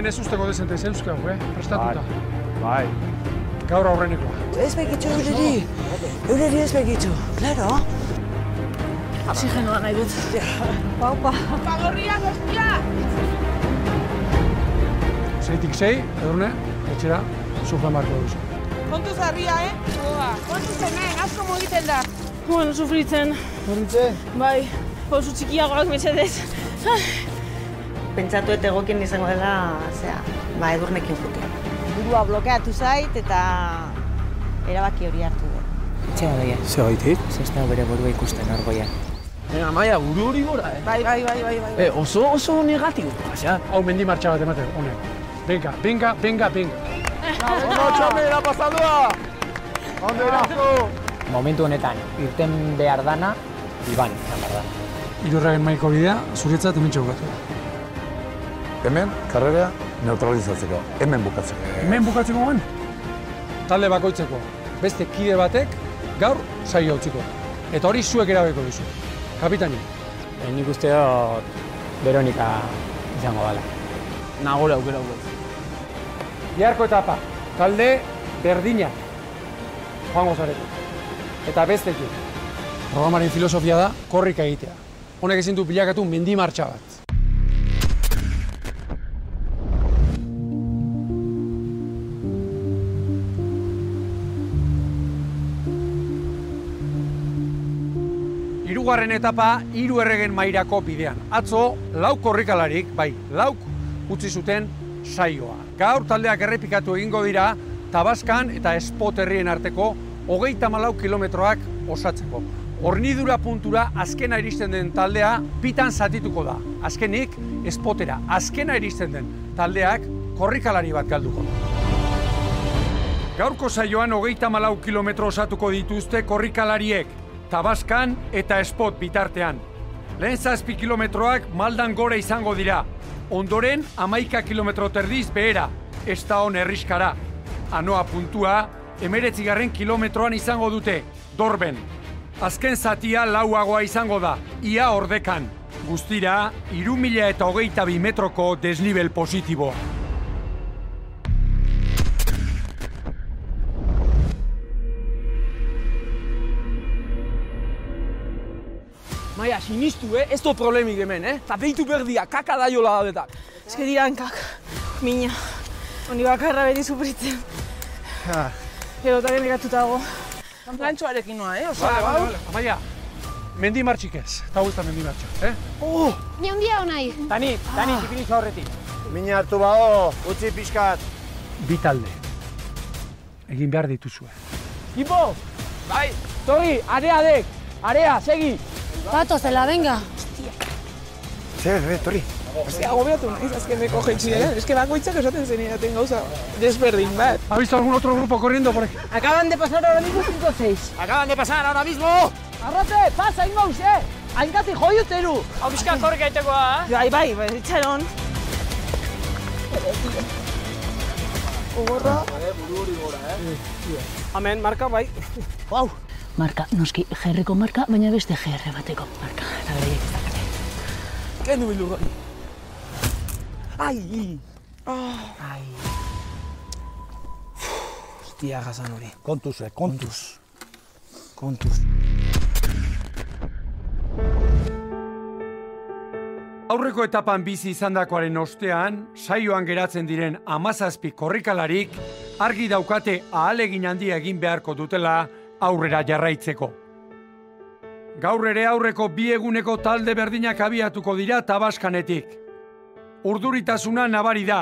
aurten ez usteko dezente zeuzkau, eh? Prestatuta. Bai. Gaur aurrenekoa. Ez begitxu eureri. Eureri ez begitxu. Claro. Oxigenoa nahi dut. Paupa. Pagorriak, ostia! Zeitik sei, edurne, etxera, sufran barko duzu. Kontu zarria, eh? Oa, kontu zemen, asko mugiten da. Bueno, sufritzen. Sufritzen? Bai, pausu txikiagoak metxedez. Pentsatu eta egokien izango dela, zera, ba, edurnekin jute. Burua blokeatu zait eta erabaki hori hartu dut. Txea doia. Zer gaitik? Zesta bere burua ikusten argoia. Baina, maia, buru hori gora, eh? Bai, bai, bai, bai, bai. Eh, oso, oso negatibo, pasea. Hau mendi martxa bat emate, honek. Venga, venga, venga, venga. Ondo txapela pasadua! Ondo irazko! Momentu honetan, irten behar dana, Iban, behar da. Irurragen maiko bidea, zuretzat hemen txaukatu. Hemen, karrera neutralizatzeko, hemen bukatzeko. Hemen bukatzeko guen? Talde bakoitzeko, beste kide batek gaur saio utziko. Eta hori zuek erabeko duzu. Kapitani. E, nik uste dut Veronika izango dela. Nagore aukera aukera. Biharko etapa, talde berdina joango zarete. Eta bestetik. Programaren filosofia da korrika egitea. Honek ezin du bilakatu mendi martxa bat. Hirugarren etapa hiru erregen mairako bidean. Atzo, lau korrikalarik, bai, lauk utzi zuten saioa. Gaur taldeak errepikatu egingo dira Tabaskan eta Espot herrien arteko hogeita malau kilometroak osatzeko. Hornidura puntura azkena iristen den taldea bitan zatituko da. Azkenik, espotera, azkena iristen den taldeak korrikalari bat galduko. Gaurko saioan hogeita malau kilometro osatuko dituzte korrikalariek, Tabaskan eta Espot bitartean. Lehen zazpi kilometroak maldan gore izango dira. Ondoren, amaika kilometro terdiz behera, ez da hon herriskara. Anoa puntua, emeretzigarren kilometroan izango dute, dorben. Azken zatia lauagoa izango da, ia ordekan. Guztira, iru mila eta hogeita bi metroko desnivel positiboa. Sinistu, eh? Ez do problemik hemen, eh? Eta behitu berdia, kaka da jola da betak. Ez que dira hankak, mina. Honi bakarra beti sufritzen. Gero eta genekatuta dago. Lantxoarekin noa, eh? Oso, Vale, vale, vale. Amaia, mendi martxik ez. Eta da mendi martxa, eh? Oh! Ni handia honai. Tani, Tani, txipinizo horretik. Mina hartu bao, utzi pixkat. Bi talde. Egin behar dituzue. Kipo! Bai! Torri, area dek! Area, segi! Pato zela, venga. Zer, be, torri. Ostia, agobiatu naiz azkeneko jetxi, eh? Ez que bakoitzak esaten zenidaten gauza desberdin bat. ¿Ha visto algún otro grupo corriendo por aquí? Acaban de pasar ahora mismo 5 o 6. Acaban de pasar ahora mismo! Arrote, pasa, ingauz, eh? Haingatik joio teru. Hau bizka korrika aitekoa, eh? Bai, bai, bai, itxaron. Ogorra. Hemen, marka, bai. Wow. Marka, noski, gerriko marka, baina beste gerre bateko marka. Eta bereiek ez dakate. Kendu bildu gai. Ai! Ai! Hostia, gazan hori. Kontuz, eh, kontuz. Kontuz. Aurreko etapan bizi izandakoaren ostean, saioan geratzen diren amazazpi korrikalarik, argi daukate ahalegin handia egin beharko dutela aurrera jarraitzeko. Gaur ere aurreko bi eguneko talde berdinak abiatuko dira tabaskanetik. Urduritasuna nabari da,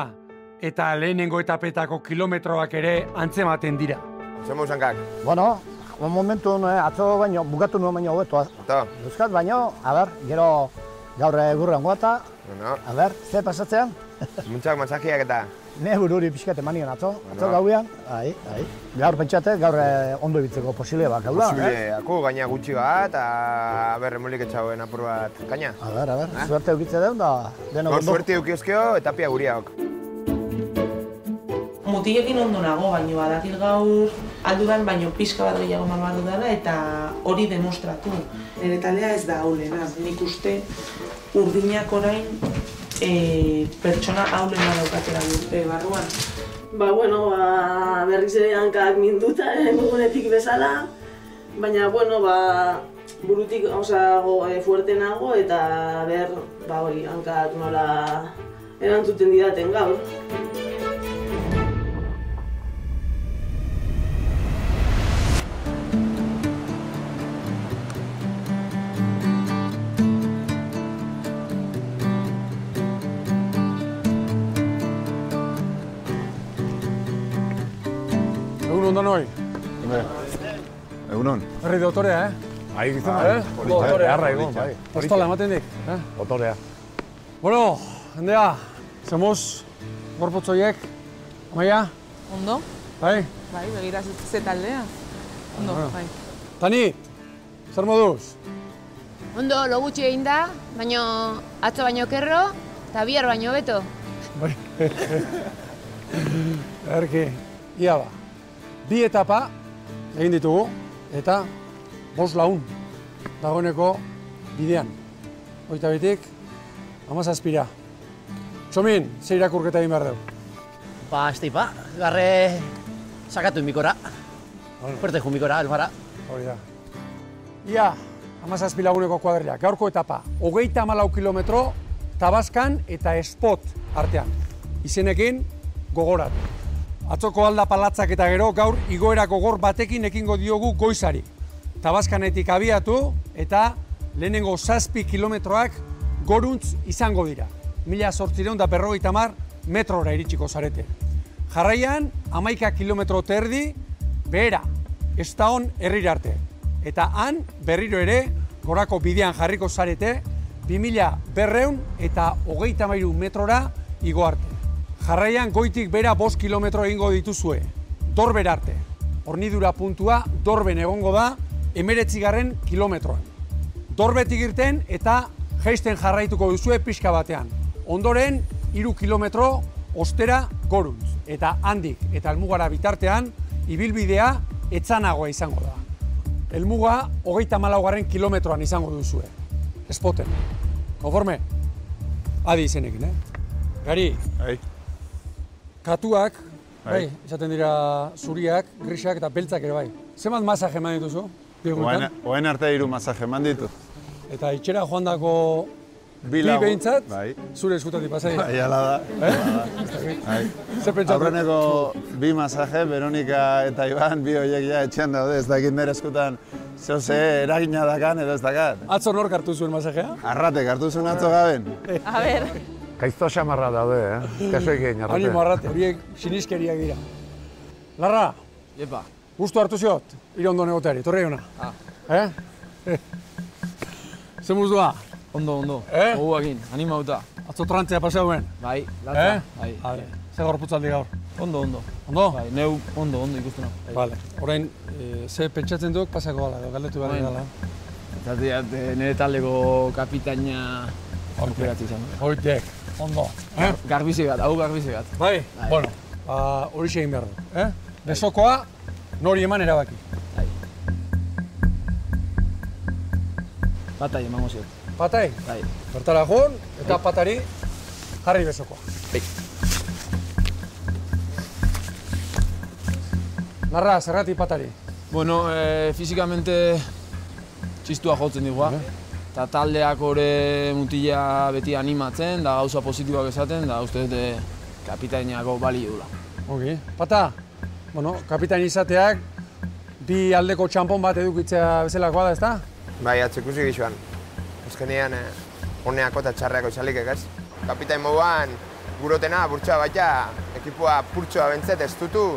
eta lehenengo etapetako kilometroak ere antzematen dira. Zemo zankak. Bueno, momentu eh, atzo baino, bukatu nuen baino hobeto. Eta, Euskat baino, a ber, gero gaur egurren guata, bueno, a ber, ze pasatzean? muntxak matzakiak eta. Ne bururi pixkat eman nion atzo, atzo Bueno. gauean, ai, ai. Gaur pentsate, gaur eh, ondo ibitzeko posible bak, hau da, eh? Posible, aku gaina gutxi bat, eta berre molik etxauen apur bat kaina. A ber, a ber, suerte eukitze deun da, denok Gaur ondo. suerte eukiozkeo eta pia guriaok. Mutilekin ondo nago, baino badakit gaur aldudan baino pixka bat gehiago malbatu dela eta hori demostratu. Nire talea ez da haulena, nik uste urdinak orain e, pertsona haulena daukatela e, barruan. Ba, bueno, ba, berriz ere hankak minduta, egunetik bezala, baina, bueno, ba, burutik osea, go, e, fuerte nago eta ber, ba, hori, hankak nola erantzuten didaten gaur. Egun ondan hoi. Egunon. Herri dotorea, eh? Bai, gizona. Eh? Polita, beharra egon, bai. Ostola ematen dik, eh? Otorea. Bueno, jendea, zemuz, gorpotzoiek, maia, Ondo? bai? Bai, begira ze taldea. Ondo, Bueno. bai. Tani, zer moduz? Ondo, lo gutxi egin da, baino atzo baino kerro, eta bihar baino beto. Bai. Erki, ia ba. Bi etapa egin ditugu, eta bost laun dagoeneko bidean. Oita bitik, amazazpira. Txomin, ze irakurketa egin behar dugu? Ba, ba, garre sakatu inbikora. Fuerte jumbikora, elmara. Hori da. Ia, amazazpi laguneko kuadrilla. Gaurko etapa, hogeita amalau kilometro, Tabaskan eta Espot artean. Izenekin, gogoratu. Atzoko alda palatzak eta gero, gaur igoera gogor batekin ekingo diogu goizari. Tabaskanetik abiatu eta lehenengo zazpi kilometroak goruntz izango dira. Mila sortzireun da berrogeita mar metrora iritsiko zarete. Jarraian, amaika kilometro terdi, behera, ez da hon arte. Eta han, berriro ere, gorako bidean jarriko zarete, 2000 berreun eta hogeita mairu metrora igo arte. Jarraian goitik bera bost kilometro egingo dituzue, dorber arte. Hornidura puntua dorben egongo da, emeretzigarren kilometroan. Dorbetik irten eta jaisten jarraituko duzue pixka batean. Ondoren, hiru kilometro ostera goruntz. Eta handik eta helmugara bitartean, ibilbidea etzanagoa izango da. Helmuga hogeita malaugarren kilometroan izango duzue. Espoten. Konforme? Adi izenekin, eh? Gari, Bai. Katuak, bai, Bai. izaten dira zuriak, grisak eta beltzak ere bai. Zemat masaje eman dituzu? bi? Oain, oain arte hiru masaje eman ditut. Eta itxera joandako bi lagun- behintzat, Bai. zure eskutatik pasa dira. Bai, ala da. Eh? Bai. Zer pentsatu? Aurreneko bi masaje, Veronika eta Iban, bi horiek ja etxean daude, ez dakit nire eskutan zeo ze eragina dakan edo ez dakat. Atzo nork hartu zuen masajea? Arratek hartu zuen atzo gaben. A ber, Gaizto xamarra daude, eh? Kaso egin, arrate. Animo arrate, horiek siniskeriak dira. Larra, Epa. gustu hartu ziot, hire ondo negoteari, torri hona. Ah. Eh? Ze muztua? Ondo, ondo. Eh? Goguakin, animauta. Atzo trantzea pasa duen. Bai, latza. Eh? Bai. Vale. Ze gorputzaldi gaur. Ondo, ondo. Ondo? Bai, neu ondo, ondo ikusten hau. Bai. Vale. Orain, e, ze pentsatzen duk pasako gala, edo galdetu Orain. gala. Eh, nire taldeko kapitaina aukeratzi izan. Ondo. Eh? Garbizi bat, hau garbizi bat. Bai? Bueno, ba, hori egin behar du. Eh? Besokoa, nori eman erabaki. Batai emango ziot. Patai? Bai. Bertara joan, eta patari jarri besokoa. Bai. Larra, zerrati patari. Bueno, eh, fizikamente txistua jotzen digua. Eta taldeak ore mutila beti animatzen, da gauza positiboak esaten, da uste dut eh, kapitainako bali dula. Ogi. Pata, bueno, kapitain izateak bi aldeko txampon bat edukitzea bezalakoa da, ezta? Bai, atzo ikusi gixuan. Azkenean, eh, honeako eta txarreako izalik egaz. Kapitain moduan, gurotena, burtsoa baita, ekipua purtsoa bentzet ez dutu,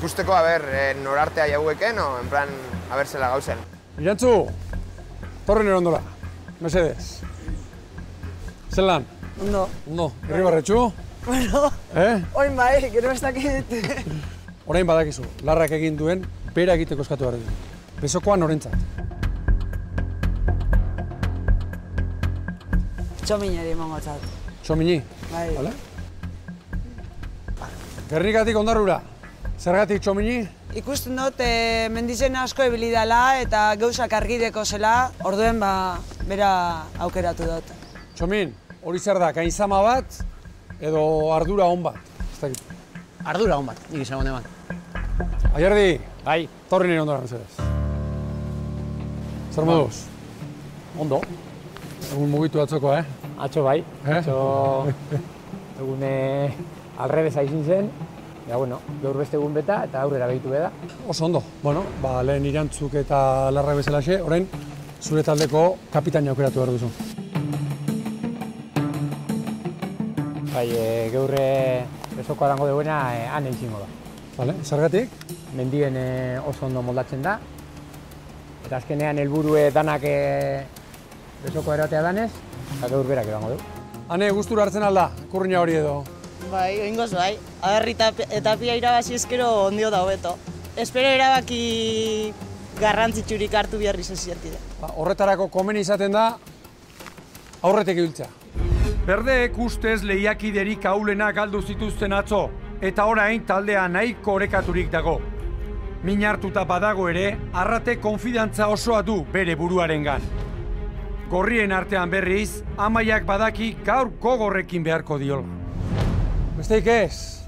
ikusteko, haber, eh, norartea jaueken, o, en plan, haber zela gauzen. Irantzu, torre nire ondola. Mesedez. Zelan? ondo. Ondo, herri barretxu? Bueno, Eh? oin bai, gero ez dakit. Orain badakizu, larrak egin duen, bera egiteko eskatu behar du. Besokoa norentzat. Txominari emango txat. Txomini. Bai. Vale? Gerrikatik ondarrura. Zergatik txomini? Ikusten dut, e, mendizen asko ibili dela eta gauzak argideko zela, orduen ba, bera aukeratu dut. Txomin, hori zer da, gainzama bat edo ardura on bat? Ez dakit. Ardura on bat, nik izango neban. Aierdi, bai, torri nire ondoran zerez. Zer moduz? Ondo. Egun mugitu atzoko, eh? Atxo bai, Eh? atxo egun eh, alrebeza izin zen, ja bueno, gaur beste egun beta eta aurrera behitu beda. Oso ondo. Bueno, ba, lehen irantzuk eta larra bezalaxe, orain zure taldeko kapitaina aukeratu behar duzu. Bai, e, gaur e, besoko arango duena e, han izango da. Vale, zergatik? Mendien e, oso ondo moldatzen da. Eta azkenean helburue danak e, besoko eratea danez, eta gaur berak edango du. Hane, gustura hartzen alda, kurrina hori edo. Bai, oingoz bai. Agarri etapia irabazi ezkero ondio da hobeto. Espero erabaki garrantzitsurik hartu behar izan Ba, horretarako komeni izaten da, aurretik ibiltzea. Berdeek ustez lehiakiderik aulena galdu zituzten atzo, eta orain taldea nahiko orekaturik dago. Min hartuta badago ere, arrate konfidantza osoa du bere buruarengan. Gorrien artean berriz, amaiak badaki gaur gogorrekin beharko diola. Besteik ez,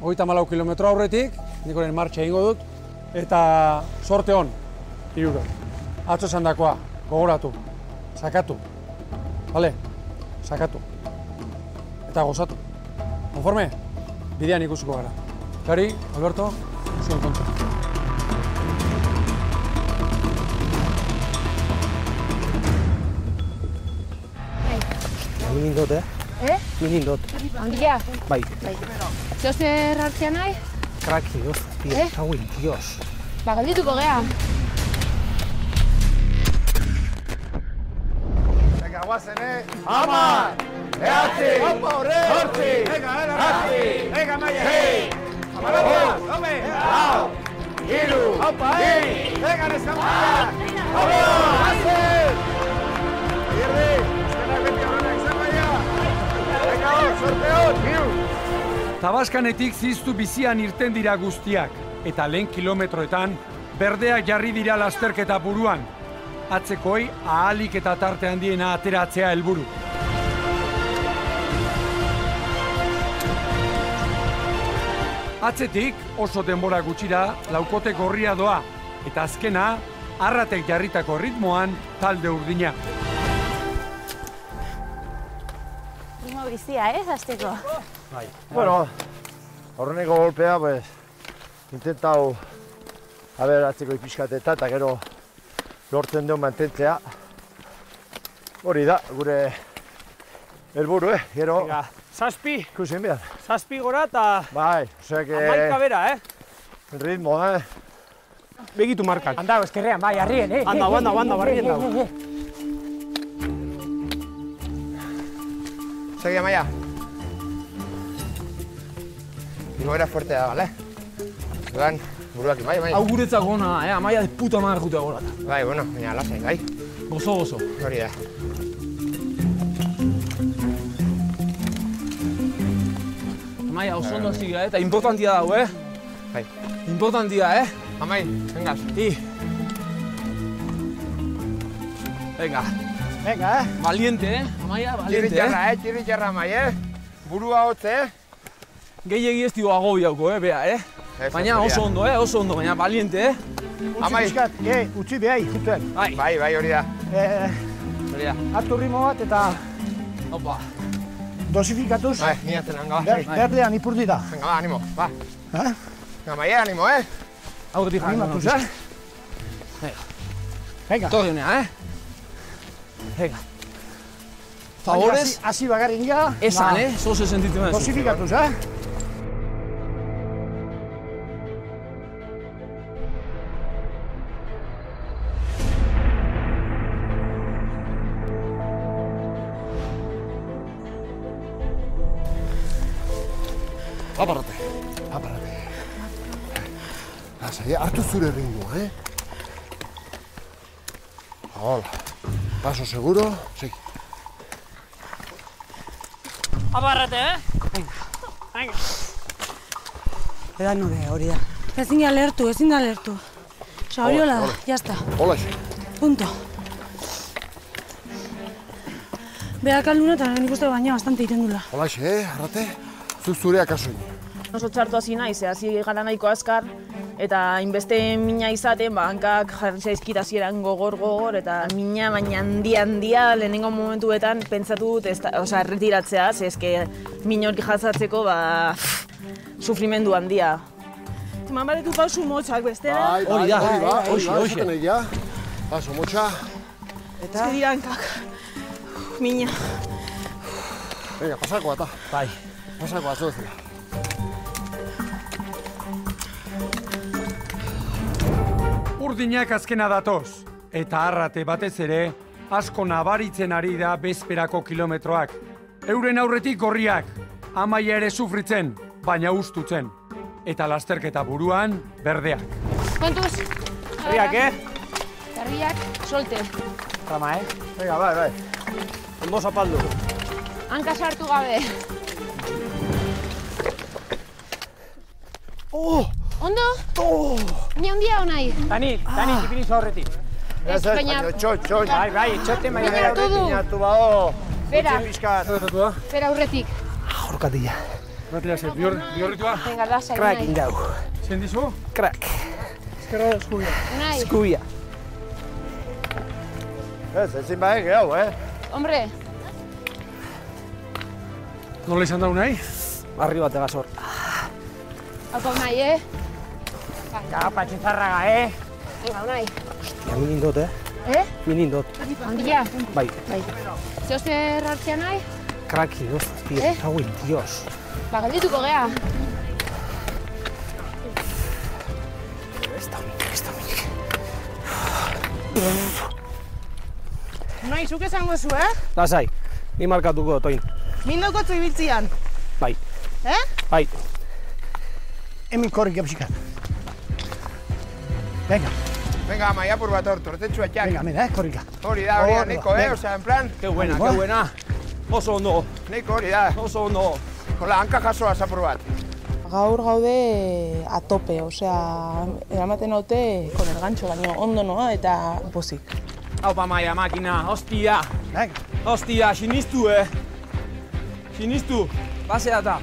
hogeita malau kilometro aurretik, nikoren martxa egingo dut, eta sorte hon, hiruro. Atzo esan dakoa, gogoratu, sakatu, bale, sakatu, eta gozatu. Konforme, bidean ikusiko gara. Gari, Alberto, zuen kontra. Minin dut, eh? Eh? Minin dut. Handia? Bai. Bai. Zeo zer hartzea nahi? Kraki, hostia, Eh? hauin, dios. Ba, galdituko gea. Venga, guazen, eh? Ama! Eatzi! Opa, horre! Hortzi! Venga, Hatzi! Venga, maia! Hei! Amalau! Home! Hau! Hiru! Opa, hei! Venga, neska maia! Opa! Hazen! Tabaskanetik ziztu bizian irten dira guztiak, eta lehen kilometroetan berdeak jarri dira lasterketa buruan. Atzekoi ahalik eta tarte handiena ateratzea helburu. Atzetik oso denbora gutxira laukote gorria doa, eta azkena arratek jarritako ritmoan talde urdina. Bizia, ez, azteko? Bai. Bueno, horreneko golpea, pues, intentau, haber, atzeko ipiskateta, eta gero lortzen duen mantentzea. Hori da, gure helburu, eh? Gero... Venga, zazpi. Ikusin behar. Zazpi gora eta Bai, osea que... amaika bera, eh? El ritmo, eh? Begitu markak. Anda, eskerrean, bai, arrien, eh? Anda, anda, anda, barrien dago. Segi, Amaia. Igoera fuerte da, bale? Duan, buruak bai, bai. Hau guretzak gona, eh? Amaia de puta madre jutea gora. Bai, bueno, baina lasai, bai. Gozo, gozo. Hori da. Amaia, oso ondo hasi gara, eh? Eta importantia dago, eh? Bai. Importantia, eh? Amai, vengaz. I. Venga. Venga, eh? Valiente, eh? Amaia, valiente, Txirritxarra, eh? eh? Txirritxarra, Amai, eh? Burua hotze, eh? Gehiegi ez dio agobiauko, eh? Bea, eh? Ez, Baina oso ondo, eh? Oso ondo, baina valiente, eh? Utsi Amai. pixkat, eh, utzi behai, zuten. Bai. Bai, bai, hori da. Eh, Hori da. hartu ritmo bat eta Opa. dosifikatuz, Bai, niatzen hanga, ber, bai. berdean ipurdi da. Venga, ba, animo, ba. Eh? Venga, Maia, animo, eh? Aurretik Animatuz, eh? Venga. Torri honea, eh? Venga. Favorez, Hasi- Hasi bagarrik ja. esan, ba, eh? Zoze sentitu behar. Dosifikatuz, eh? Aparate, aparate. Lasai, hartu zure ritmoa, eh? Hola. Paso seguro, sí. Abarrate, eh? Venga. Edan hori, hori da. Ezin da lertu, ezin da lertu. Osa, hori hola da, jazta. Hola, xe. Punto. Beha kalduna eta nik uste baina bastante iten dula. Holaxe, eh, arrate? Zuk zurea kasu Oso txartu hasi naiz, hasi gara nahiko azkar, eta inbeste mina izaten, ba, hankak jarri zaizkit hasieran gogor gogor, eta mina baina handia handia lehenengo momentuetan pentsatu dut, ez da, osea, erretiratzea, ze eske min hori jasatzeko, ba, sufrimendu handia. Eman baretu pausu motxak bestera. Bai, bai, hori da, hori da, hori da. Paso, motxa. Eta? Ez dira hankak. Mina. Venga, pasako eta. Bai. Pasako atzozela. Urdinak azkena datoz, eta arrate batez ere, asko nabaritzen ari da bezperako kilometroak. Euren aurretik gorriak, amaia ere sufritzen, baina ustutzen. Eta lasterketa buruan, berdeak. Kontuz. Herriak, eh? Herriak, solte. Rama, eh? Venga, bai, bai. Ondo zapaldu. Hanka sartu gabe. Oh! Ondo? Oh! Ni handia honai. Tani, tani, ah. ipini horretik. Ez, baina... Txot, txot. Bai, bai, etxote, baina... Minatu du. Minatu ba, oh. Bera. Utzi bizkat. Bera aurretik. Jorkatila. Ratila ze, bihor, bihorritua? Venga, da, zai, Crack unai. indau. Zein dizu? Crack. Ezkerra eskubia. Unai. Eskubia. Ez, ezin baek, hau, eh? Hombre, Nola izan da unai? Barri bat egazor. haupa unai, eh? Gapa, txintzarraga, eh? Venga, unai. Ja, minin dut, eh? Eh? Minin dut. Handia? Bai. Bai. Zeo zer hartzea nahi? Kraki, ostras, tío. Eh? Hau, dios. Ba, geldituko gea. Ez da unik, ez da unik. Unai, zuk esango zu, eh? Lasai, ni markatuko toin. Mindoko ibiltzian. Bai, Eh? bai. Hemen korrik japsikat. Venga, Venga, maiapur bat hor, tortetxu atxak. venga, mira, eh, korrika. Hori da, hori da, Hori da, Niko, eh? venga. Osea, en plan... Qué buena, qué buena. Oso ondo. Niko, hori da. Oso ondo. Hola, hanka jasoa zapur bat. Gaur gaude a tope, osea, eramaten haute con el gancho, baina ondo noa eta pozik. Haupa maia, makina, hostia. Venga. Hostia, sinistu, eh. Sinistu. Basea eta.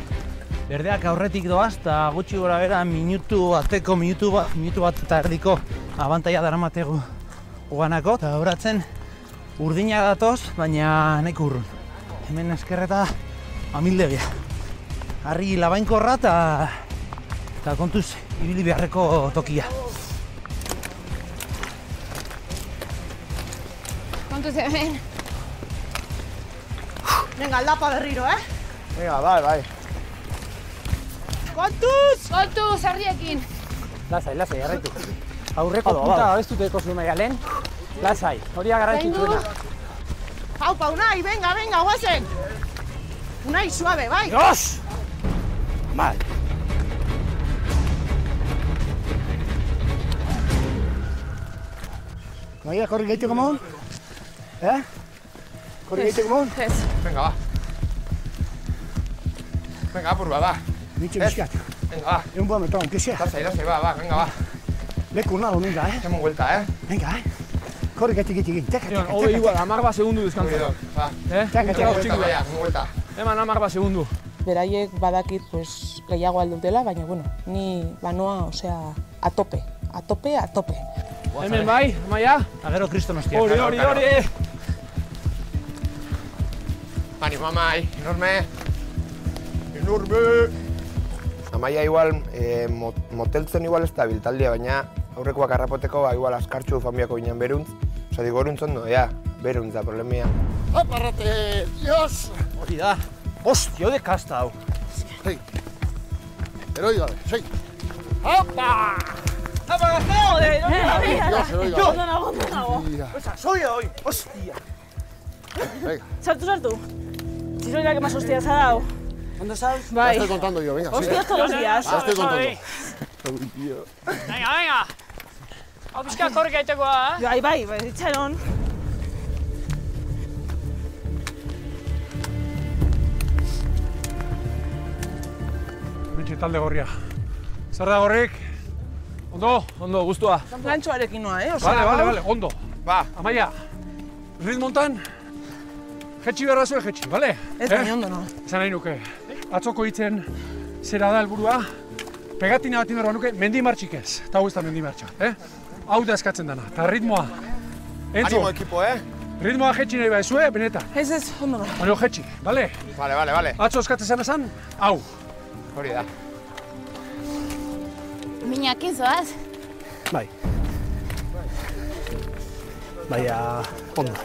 Berdeak aurretik doaz, eta gutxi gora bera minutu bateko, minutu bat, minutu bat eta erdiko abantaia daramategu uganako, eta horatzen urdina datoz, baina nahiko urrun. Hemen eskerreta amildegia. Harri labainkorra eta eta kontuz ibili beharreko tokia. Kontuz hemen. Venga, aldapa berriro, eh? Venga, bai, bai. Kontuz! Kontuz, herriekin. Lasai, lasai, jarraitu. Aurreko Bado, punta bado. ez duteko zuen maia lehen. Lasai, hori garrantzitsuena. Haupa, Unai, venga, venga, guazen! Unai, suave, bai! Dios! Bai. Maia, korrik gaiteko mon? Eh? Korrik gaiteko mon? Ez. Venga, ba. Venga, apur bat, ba. Nitxe Ez. bizkat. Venga, ba. Egun boa metroan, kizia. Lasai, lasai, ba, ba, venga, ba. Leku nago, venga, eh? Hacemos vuelta, eh? Venga, eh? Korrik gaitik gaitik gaitik. Teka, Jon, teka, hode teka, igual, teka. amar bat segundu Hori deskantzera. do, ba. Eh? Teka, Ultra teka, hotxik Vuelta, du. baia, hacemos vuelta. Eman amar bat segundu. Beraiek badakit pues, gehiago aldutela, baina bueno, ni banoa, osea, a tope, a tope, a tope. Hemen bai, maia. Agero kriston hostia. Hori, hori, hori. Ánimo, Amai, enorme. Enorme. Amaia igual, eh, mot- moteltzen igual ez da biltaldia, baina aurrekoak harrapoteko ba, igual askartxu familiako ginen beruntz. Osa, digo, ondo, ja, beruntz da problemia. Aparrate, Dios! Hori da. Hostia, de kasta hau. Sei. Eroi gabe, sei. Apa! ¡Apa, gazteo! ¡De Dios, eroi gabe. Ondo nago, ondo nago. Ia. Soy hoy, hostia. Sartu, sartu. Si soy la que más ¿Dónde sabes? ya Bai. estoy contando yo, venga. sigue. Hostias todos los días. Ya estoy contando. Uy, tío. Venga, venga! Hau pixka korrik aitekoa, eh? Bai, bai, bai, itxaron. Mitxe talde gorria. Zer da gorrik? Ondo? Ondo, gustua. Gantxoarekin noa, eh? Osea, Vale, vale, vale, ondo. Ba, Amaia, ritmontan? Jetxi behar zuen jetxi, bale? Ez, baina ondo no. Esan nahi nuke, atzoko hitzen zera da helburua, pegatina bat indarba nuke, mendi martxik ez, eta hau ez da mendi martxa, eh? Hau da eskatzen dana, eta ritmoa. Entzo, Animo ekipo, eh? ritmoa jetxi nahi baizue, benetan. Ez ez, ondo no. Baina jetxi, bale? Vale, vale, vale. Atzo eskatzen zen esan, hau. Hori da. Minak izoaz? Bai. Baina, ondo.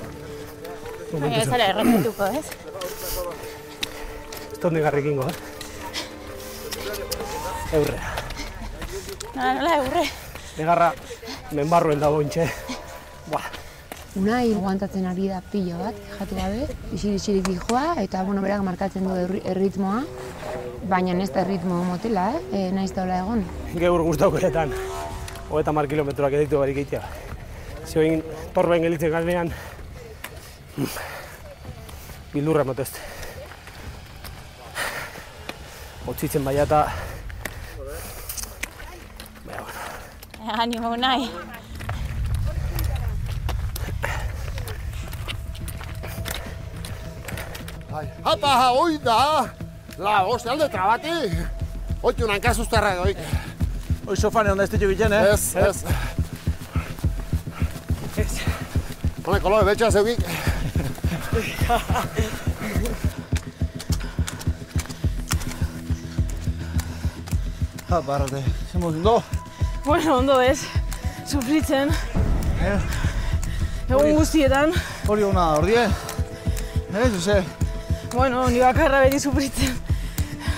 Baina ez ara errepituko, ez? Ez dut negarrik ingo, eh? Eurrea. Nola, nola, eurre. Negarra, menbarruen dago intxe. Buah, Unai aguantatzen ari da pilo bat, jatu gabe, isiri-isirik dijoa, eta bueno, berak markatzen du erri- erritmoa, baina ez da erritmo motela, eh? E, naiz da hola egon. geur guztauko eretan. Hogeta mar kilometroak editu barik eitea. Zioin torben gelitzen ganean, bildurra motest. Otzitzen baina eta Animo, Unai. Hapa, hoi da! La, hostia, alde trabati! Oitu nanka zuztarra doik. Hoi sofane onda ez ditu egiten, eh? Ez, ez. Hone, koloe, betxa zeukik. Ha, barrate. Zemo ondo? Bueno, ondo ez. Sufritzen. Egun guztietan. Hori ona, ordie? Ez, ze? Bueno, ni bakarra beti sufritzen.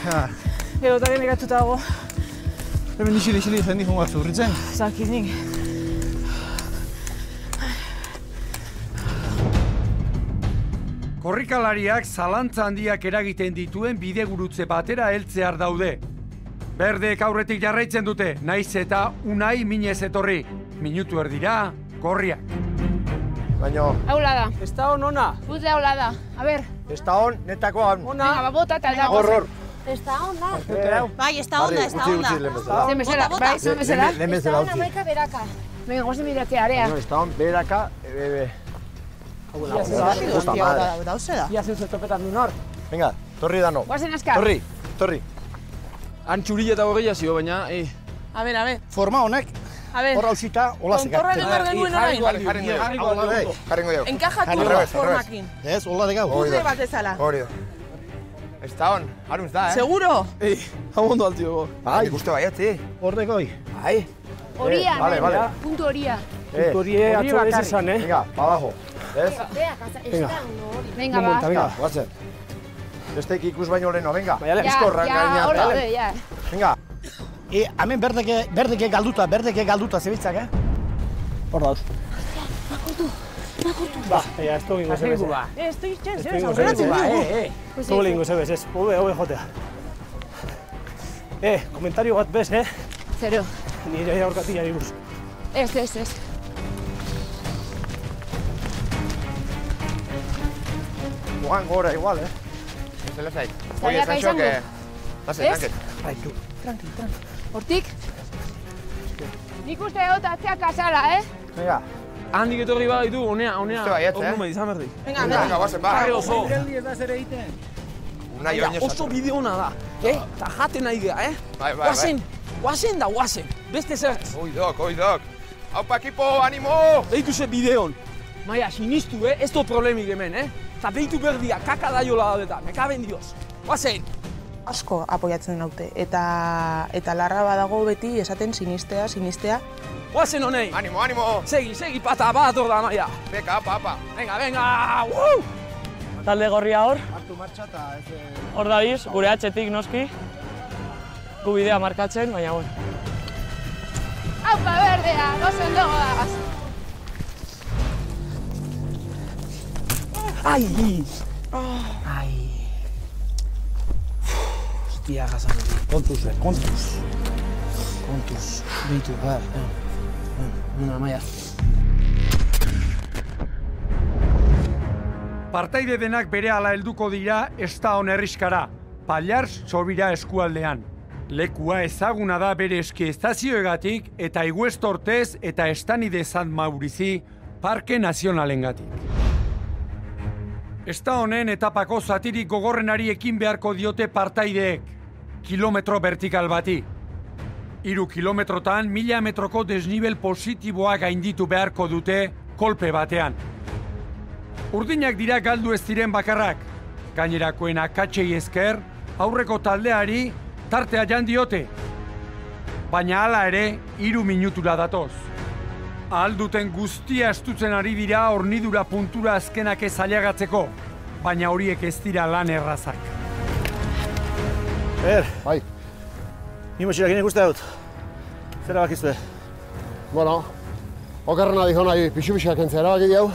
Ja, Gero eta genekatuta dago. hemen isili isili zendik honga zurritzen. Zakinik. Korrikalariak zalantza handiak eragiten dituen bidegurutze batera heltzear daude. Berdeek aurretik jarraitzen dute, naiz eta unai minez etorri. Minutu erdira, korriak. Baina, Haula da. Ez da hon ona. Pute haula da. A ber. ez da hon, netako hon. Ona. Venga, ba, bota eta da. Hor, hor. Ez da ona. Bai, ez da onda, ez da onda. Zen bezala, bai, zen bezala. Lehen bezala utzi. maika beraka. Venga, gozen bideratzea, area. Ez da hon, beraka, e, e, da, da. Ia zeu topetan du nor. Venga, torri dano. Guazen askar. Torri, torri. Han txuri eta horreia zio, baina, eh, A ber, a ber. Forma honek, hor hausita, hola Tontorra egin behar genuen orain. Jarrengo dugu. Jarrengo dugu. Enkajatu formakin. ez, hola de gau. Hori Puzzle da. bat ezala. Hori da. Ez da hon, haruntz da, eh? Seguro? eh, hau ondo altio. Bai. Nik uste baiatzi. Hor dekoi. Bai. Horia, vale, vale. Puntu horia. Eh, Horie atzo ez esan, eh? Venga, pa abajo. Ez? Bea, kasa, ez Venga. da ondo hori. Venga, Un momento, ba. venga. Guatzen. Besteik ikus baino leheno, venga. Baina, Ja, Bizkorra ja, gainean, dale. daude, ja. Venga. E, hemen berdeke, berdeke galduta, berdeke galduta zebitzak, eh? Hor dauz. Ba, ea, ez dugu ingo zebez, eh? Eh, estoy itxen, Ez zebez, dugu aurreratzen dugu. eh, eh. Ez dugu ingo zebez, ez. Hobe, hobe jotea. Eh, komentario bat bez, eh? Zero. Nire aurkatik ari buruz. Ez, ez, ez. Juan gora igual, eh? Zela zait. Zailaka Oye, Sancho, izango. que... Lase, Ez? tranquil. Bai, tu. Tranqui, tranqui. Hortik? Nik uste dut atzeak kasala, eh? Venga. Handik etorri bat ditu, honea, honea. Uste baietz, hor eh? nume izan berdik. Venga, Venga, venga. guazen, ba. Jarri oso. Geldi ez da zer egiten. Unai Baina, oinez oso bide hona da, eh? Ta jaten nahi gea, eh? Bai, bai, bai. Guazen, guazen da guazen. Beste zertz. Oi, dok, oi, dok. Haupa, ekipo, animo! Deitu ze bideon. Maia, sinistu, eh? Ez dut problemik hemen, eh? Ta deitu berdia, kaka da jola daudeta, me caben dios. Guazen. Asko apoiatzen naute. Eta, eta larra badago beti esaten sinistea, sinistea. Guazen honei. Animo, animo! Segi, segi pata bat hor da, Maia. Beka, apa, apa. Venga, venga, woo! Talde gorria hor, Hartu martxa eta ez... hor dabiz, gure atxetik noski. Gu bidea markatzen, baina bueno. Aupa berdea, gozen dogoaz. Ai! Ai! Hostia, jasan. Kontuz, eh, kontuz. Kontuz. Beitu, a ber. Eh, Una, Maia. Partaide denak bere ala helduko dira ez da herriskara, Pallars sobira eskualdean. Lekua ezaguna da bere eski estazioegatik eta Iguestortez eta Estanide San Maurizi Parke Nazionalengatik. Ez da honen etapako zatirik gogorrenari ekin beharko diote partaideek, kilometro vertikal bati. Hiru kilometrotan mila metroko desnibel positiboa gainditu beharko dute kolpe batean. Urdinak dira galdu ez diren bakarrak, gainerakoen akatsei esker, aurreko taldeari tartea jan diote. Baina hala ere, hiru minutura datoz. Ahal duten guztia estutzen ari dira hornidura puntura azkenak ez aliagatzeko, baina horiek ez dira lan errazak. Er, bai. Ni motxilakin ikuste dut. Zer bakizue? Bueno, okarrena dijo nahi pixu pixak entzea erabaki diau.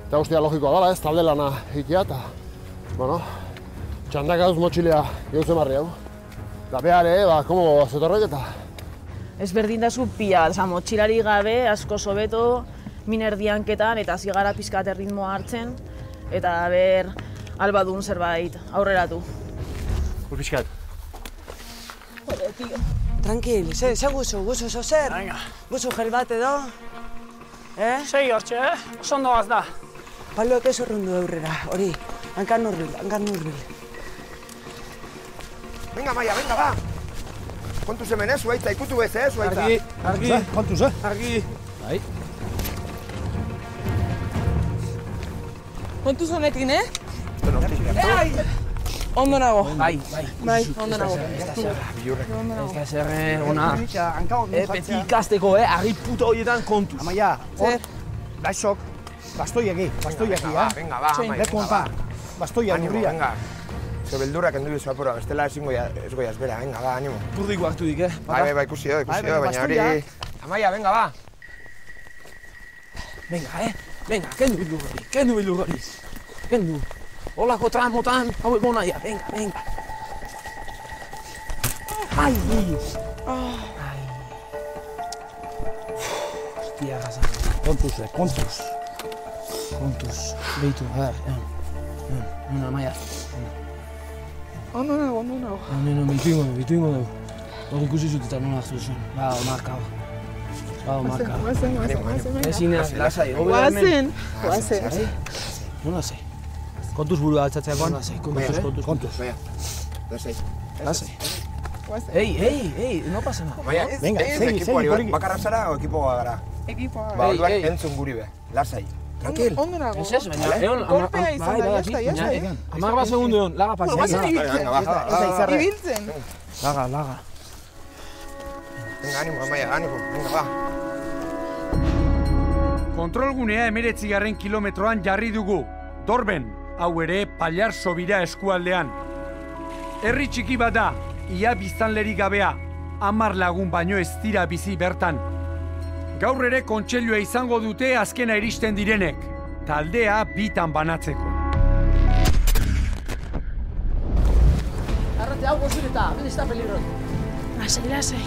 Eta guztia logikoa dala ez, talde lana ikia eta... Bueno, txandak gauz motxilea gauzen barri hau. Eta behar, eh, ba, komo zetorrek eta... Ez berdintasun pila, oza, motxilari gabe, asko sobeto, minerdianketan eta zigara pizkat erritmoa hartzen, eta ber, albadun zerbait aurreratu. Ur pixkat. Joder, tío. Tranquil, ze, ze guzu, guzu zo zer? Venga. Guzu gel bat edo? Eh? Segi hortxe, eh? Oso ondo gaz da. Paloak ez urrundu aurrera, hori. Hankan urbil, hankan urbil. Venga, Maia, venga, ba! Kontuz hemen ez, zuaitza, ikutu bez, eh, zuaitza. Argi, argi. Kontuz, eh? Argi. Bai. Kontuz honekin, eh? Ai! Ondo nago. Bai, bai. Bai, ondo nago. Ez da zer, eh, ona. Eh, beti ikasteko, eh, argi puto horietan kontuz. Amaia, hor, laixok, bastoieki, bastoieki, Venga, ba, eh? venga, ba, Amaia, Lekuan venga, bastoia, Animo, urria. venga. Ze beldurrak endu bizu apura, bestela ezingo venga, ba, animo. Purdiko hartu dik, eh? Bai, bai, bai, ikusi do, ikusi do, baina hori... Amaia, venga, ba! Venga, eh? Venga, kendu bildur hori, kendu bildur hori. Kendu. Olako tramotan, hau egon naia, venga, venga. Ai, ai. Hostia, gazan. Kontuz, eh, kontuz. Kontuz, behitu, a ber, egon. Egon, ingo dugu. Hor ikusi zut eta nola hartu zuen. Ba, marka, ba. Ba, marka. Guazen, guazen, guazen, venga. Ezin, lasai, hobe da hemen. Guazen, guazen. Nola zei? Kontuz burua altzatzeakoan. Lasai, Kontuz, kontuz, kontuz. Kontuz. Maia, lasai. Lasai. Guazen. Ei, ei, ei, no pasa nada. Maia, Venga, ez segi, ekipoari, segi, ba- bakarra zara o ekipoa gara? Ekipoa. Ba, Ei, orduan ei. entzun guri be, lasai. Tranquil. Ondo nago. Ez ez, baina, egon, Kolpea izan da, jazta, jazta, eh? Amar bat segundu egon, laga. Guazen Venga, ibiltzen. venga, baja, baja. Ibiltzen. Laga, laga. Venga, animo, Maia, animo, venga, ba. Kontrolgunea emeretzigarren kilometroan jarri dugu. Dorben, hau ere Paliar Sobira eskualdean. Herri txiki bat da, ia biztanlerik gabea, hamar lagun baino ez dira bizi bertan. Gaur ere kontseilua izango dute azkena iristen direnek, taldea bitan banatzeko. Arrate hau gozireta, ben está peligros. Lasai, lasai.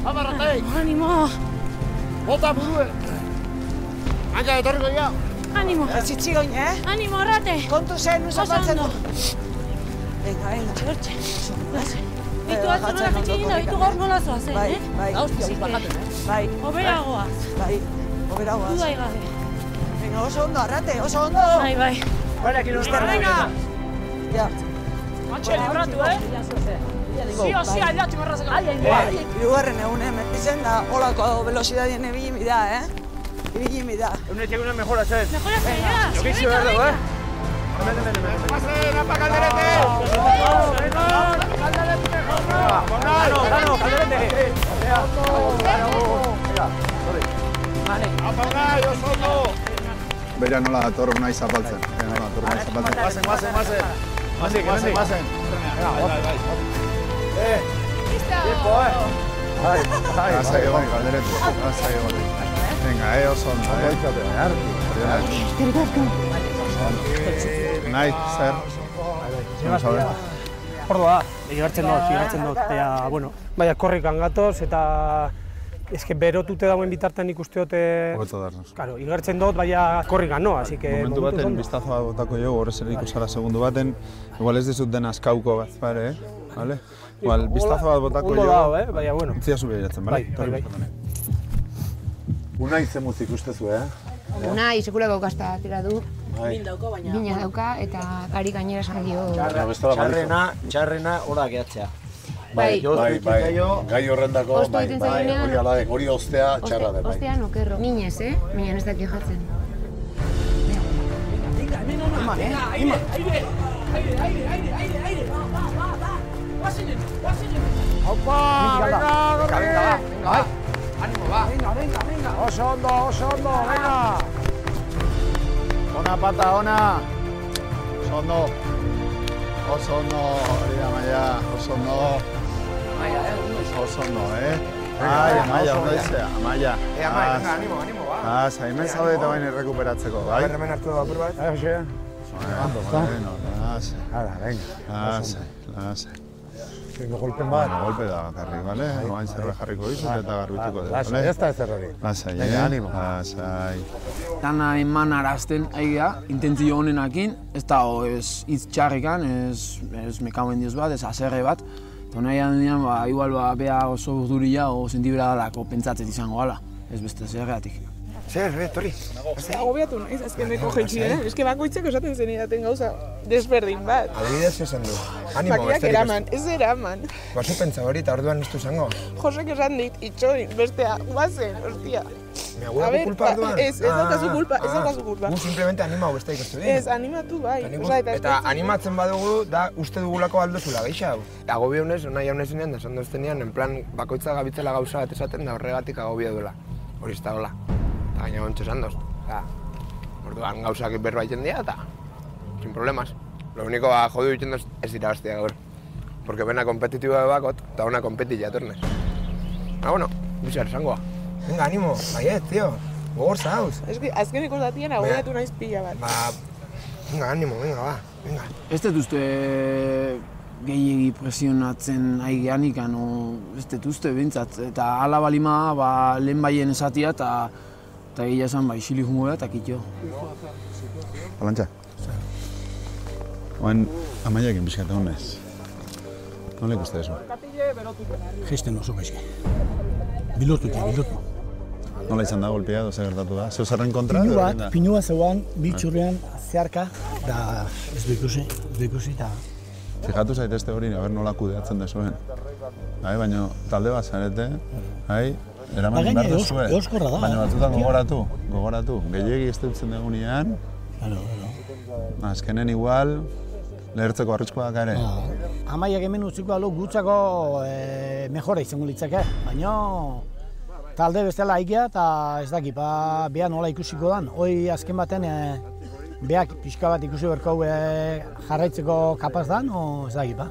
Amarratei! Animo, Bota burue! Hanka etorriko ja! animo. Ez itxi goin, eh? Animo, arrate. Kontu zen, ondo. du. Venga, venga. Hortxe, lasai. Bai, Bitu atzo nola bajatzen jetxe egin da, ondoko bitu gaur nola Bai, eh? bai. Que, bajaten, eh? Bai. Hoberagoaz, Bai, hobera guaz. dudai gabe. Venga, oso ondo, arrate, oso ondo. Bai, bai. Aquí no está. Venga. Ja. Mantxe, libratu, eh? Zio, zio, aldatu merrazeko. Ai, ai, Bai, hirugarren egun hemen izen da olako velocidadien ibili mi da, eh? Ibili mi da. Unetik una mejora zen. Mejora zaila. Yo quise ver dugu, eh? Pasen, apa kalderete! Dano, dano, calderete. Beira nola dator unai zapaltzen. Beira nola dator unai zapaltzen. Guazen, guazen, guazen. Guazen, guazen, guazen. Eh, tiempo, eh. Bai, bai, egon, egon. Venga, eh, oso ondo, eh. Nahi, zer? Vamos a ver. Ordoa, igartzen dut, igartzen dut. Baina, bueno, baina korrikan gatoz eta eske berotute dagoen bitartean ikuste dute... Hobeto darnos. Claro, igartzen dut, baina korrikan no, así que... Momentu baten ondo. biztazo bat botako jo, horrez ere ikusara segundu baten. Igual ez dizut dena eskauko bat, bare, eh? Vale? Igual, biztazo bat botako Ondo jo. dago, eh? Baina, bueno. Utzia zu behiratzen, bale? Bai, bai, bai. Unai zemuz ikustezu, eh? Unai, sekulako kasta atera du. Min dauka, baina... Bina dauka eta gari gainera esan dio. Txarrena, txarrena, ora gehatzea. Bai. bai, bai, gai horrendako, bai, bai, hori ala, hori ostea txarra da, bai. Ostean okerro. Minez, eh? Baina ez daki jatzen. Aupa, venga, Venga, venga, va, venga, va. Ánimo, va. Venga, venga, venga. Oso ondo, oso ondo, venga. Ona pata, ona. Oso ondo. Oso ondo, hori da, maia, oso ondo. Oso ondo, eh? Ai, amaia, ondo izea, amaia. Eh, Amai, venga, animo, animo, va. Ah, hemen zaude eta bain errekuperatzeko, bai? Hemen hartu da apur bat. Eh, xe. Bueno, lasai. Hala, venga. Lasai, lasai. Tengo golpen bat. Bueno, golpe da bakarrik, bale? Oain zerra jarriko dizut eta garbituko dut, bale? ez da ezer hori. Lasai, eh? animo. Lasai. Dana eman arazten aigia, intentzio honenakin, ez da ez hitz txarrikan, ez, ez mekauen dioz bat, ez azerre bat. Eta nahi handian, ba, igual ba, bea oso urdurila o sentibera dalako pentsatzet izango gala, ez beste zerreatik. Zer, be, torri. Agobiatu naiz, azkeneko jaitsi, eh? Ez que bakoitzak esaten zenidaten gauza desberdin bat. Adibidez esan du. Animo, Bakiak eraman, ez eraman. Basu pentsa hori eta orduan ez du zango. Josek esan dit, itxoin, bestea, guazen, ostia. Me A hago ver, culpa ba, orduan. Ez, ez daukazu culpa, ez daukazu culpa. Gu simplemente anima ez du din. Ez, animatu bai. Eta uste- eta animatzen badugu, da uste dugulako aldozula geixa. Agobio honez, nahi haunezenean, da esan doztenean, en plan, bakoitza gabitzela gauza bat esaten, da horregatik agobio duela. Hori ez da hola. Eta gaina gontxe esan doz. Da, orduan gauzak berbaiten dira, eta sin problemas. Lo único, ba, jodu egiten doz, ez dira bastia gaur. Porque bena kompetitiboa bakot, eta ona kompetitila tornez. Ah, bueno, bizar esangoa. Venga, animo, baiet, tío. Gogor zauz. Ez que azkeneko zatien agobiatu naiz pila bat. Ba, venga, animo, venga, ba, venga. Ez dut uste gehiegi presionatzen aigeanik, o ez dut uste bintzat. Eta ala balima, ba, lehen baien esatia, eta eta egia esan, ba, isilik jungo da, eta kitxo. Balantxa. Oain, amaiakin bizkate honez. Nola ikuste desu? Gesten oso gaizki. Bilotu, ja, bilotu. Nola izan da golpea, doze gertatu da? Zeu zerren kontra? Pinu bat, da? pinua zeuan, bitxurrean zeharka, da ez du ikusi, ez du ikusi, eta Fijatu zaitezte hori, a ber nola kudeatzen dezuen. Bai, baina talde bat zarete, bai, eraman behar duzue. eoskorra da, Baina eh? batzutan gogoratu, gogoratu. Gehiegi ez dutzen dugunean, Claro, claro. azkenen igual, lehertzeko arriskoak ere. Amaiak hemen utziko alu gutzako e, mejora izango litzake, baina talde bestela aikia eta ez daki, ba, bea nola ikusiko dan. Hoi azken baten e, beak pixka bat ikusi berko e, jarraitzeko kapaz dan, o ez daki, ba.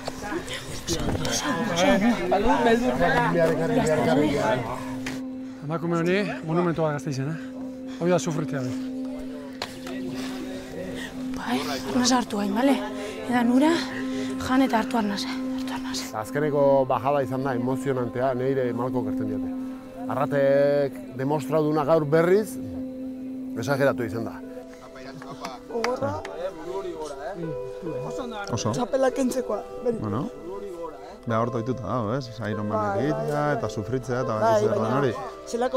Emakume honi, monumentua gazte izena. Hoi da sufritzea be. Bai, arnaz hartu hain, bale? Edan ura, jan eta hartu arnaz, hartu arnaz. Azkeneko bajada izan da, emozionantea, neire malko kertzen diote. Arratek demostrauduna gaur berriz, esageratu izan da. Gogorra, Oso. Txapela kentzekoa. Beri. Bueno, beha hor doituta dago, ez? Iron Man Bai, egitea eta sufritzea eta Bai, bakizu baina lan hori.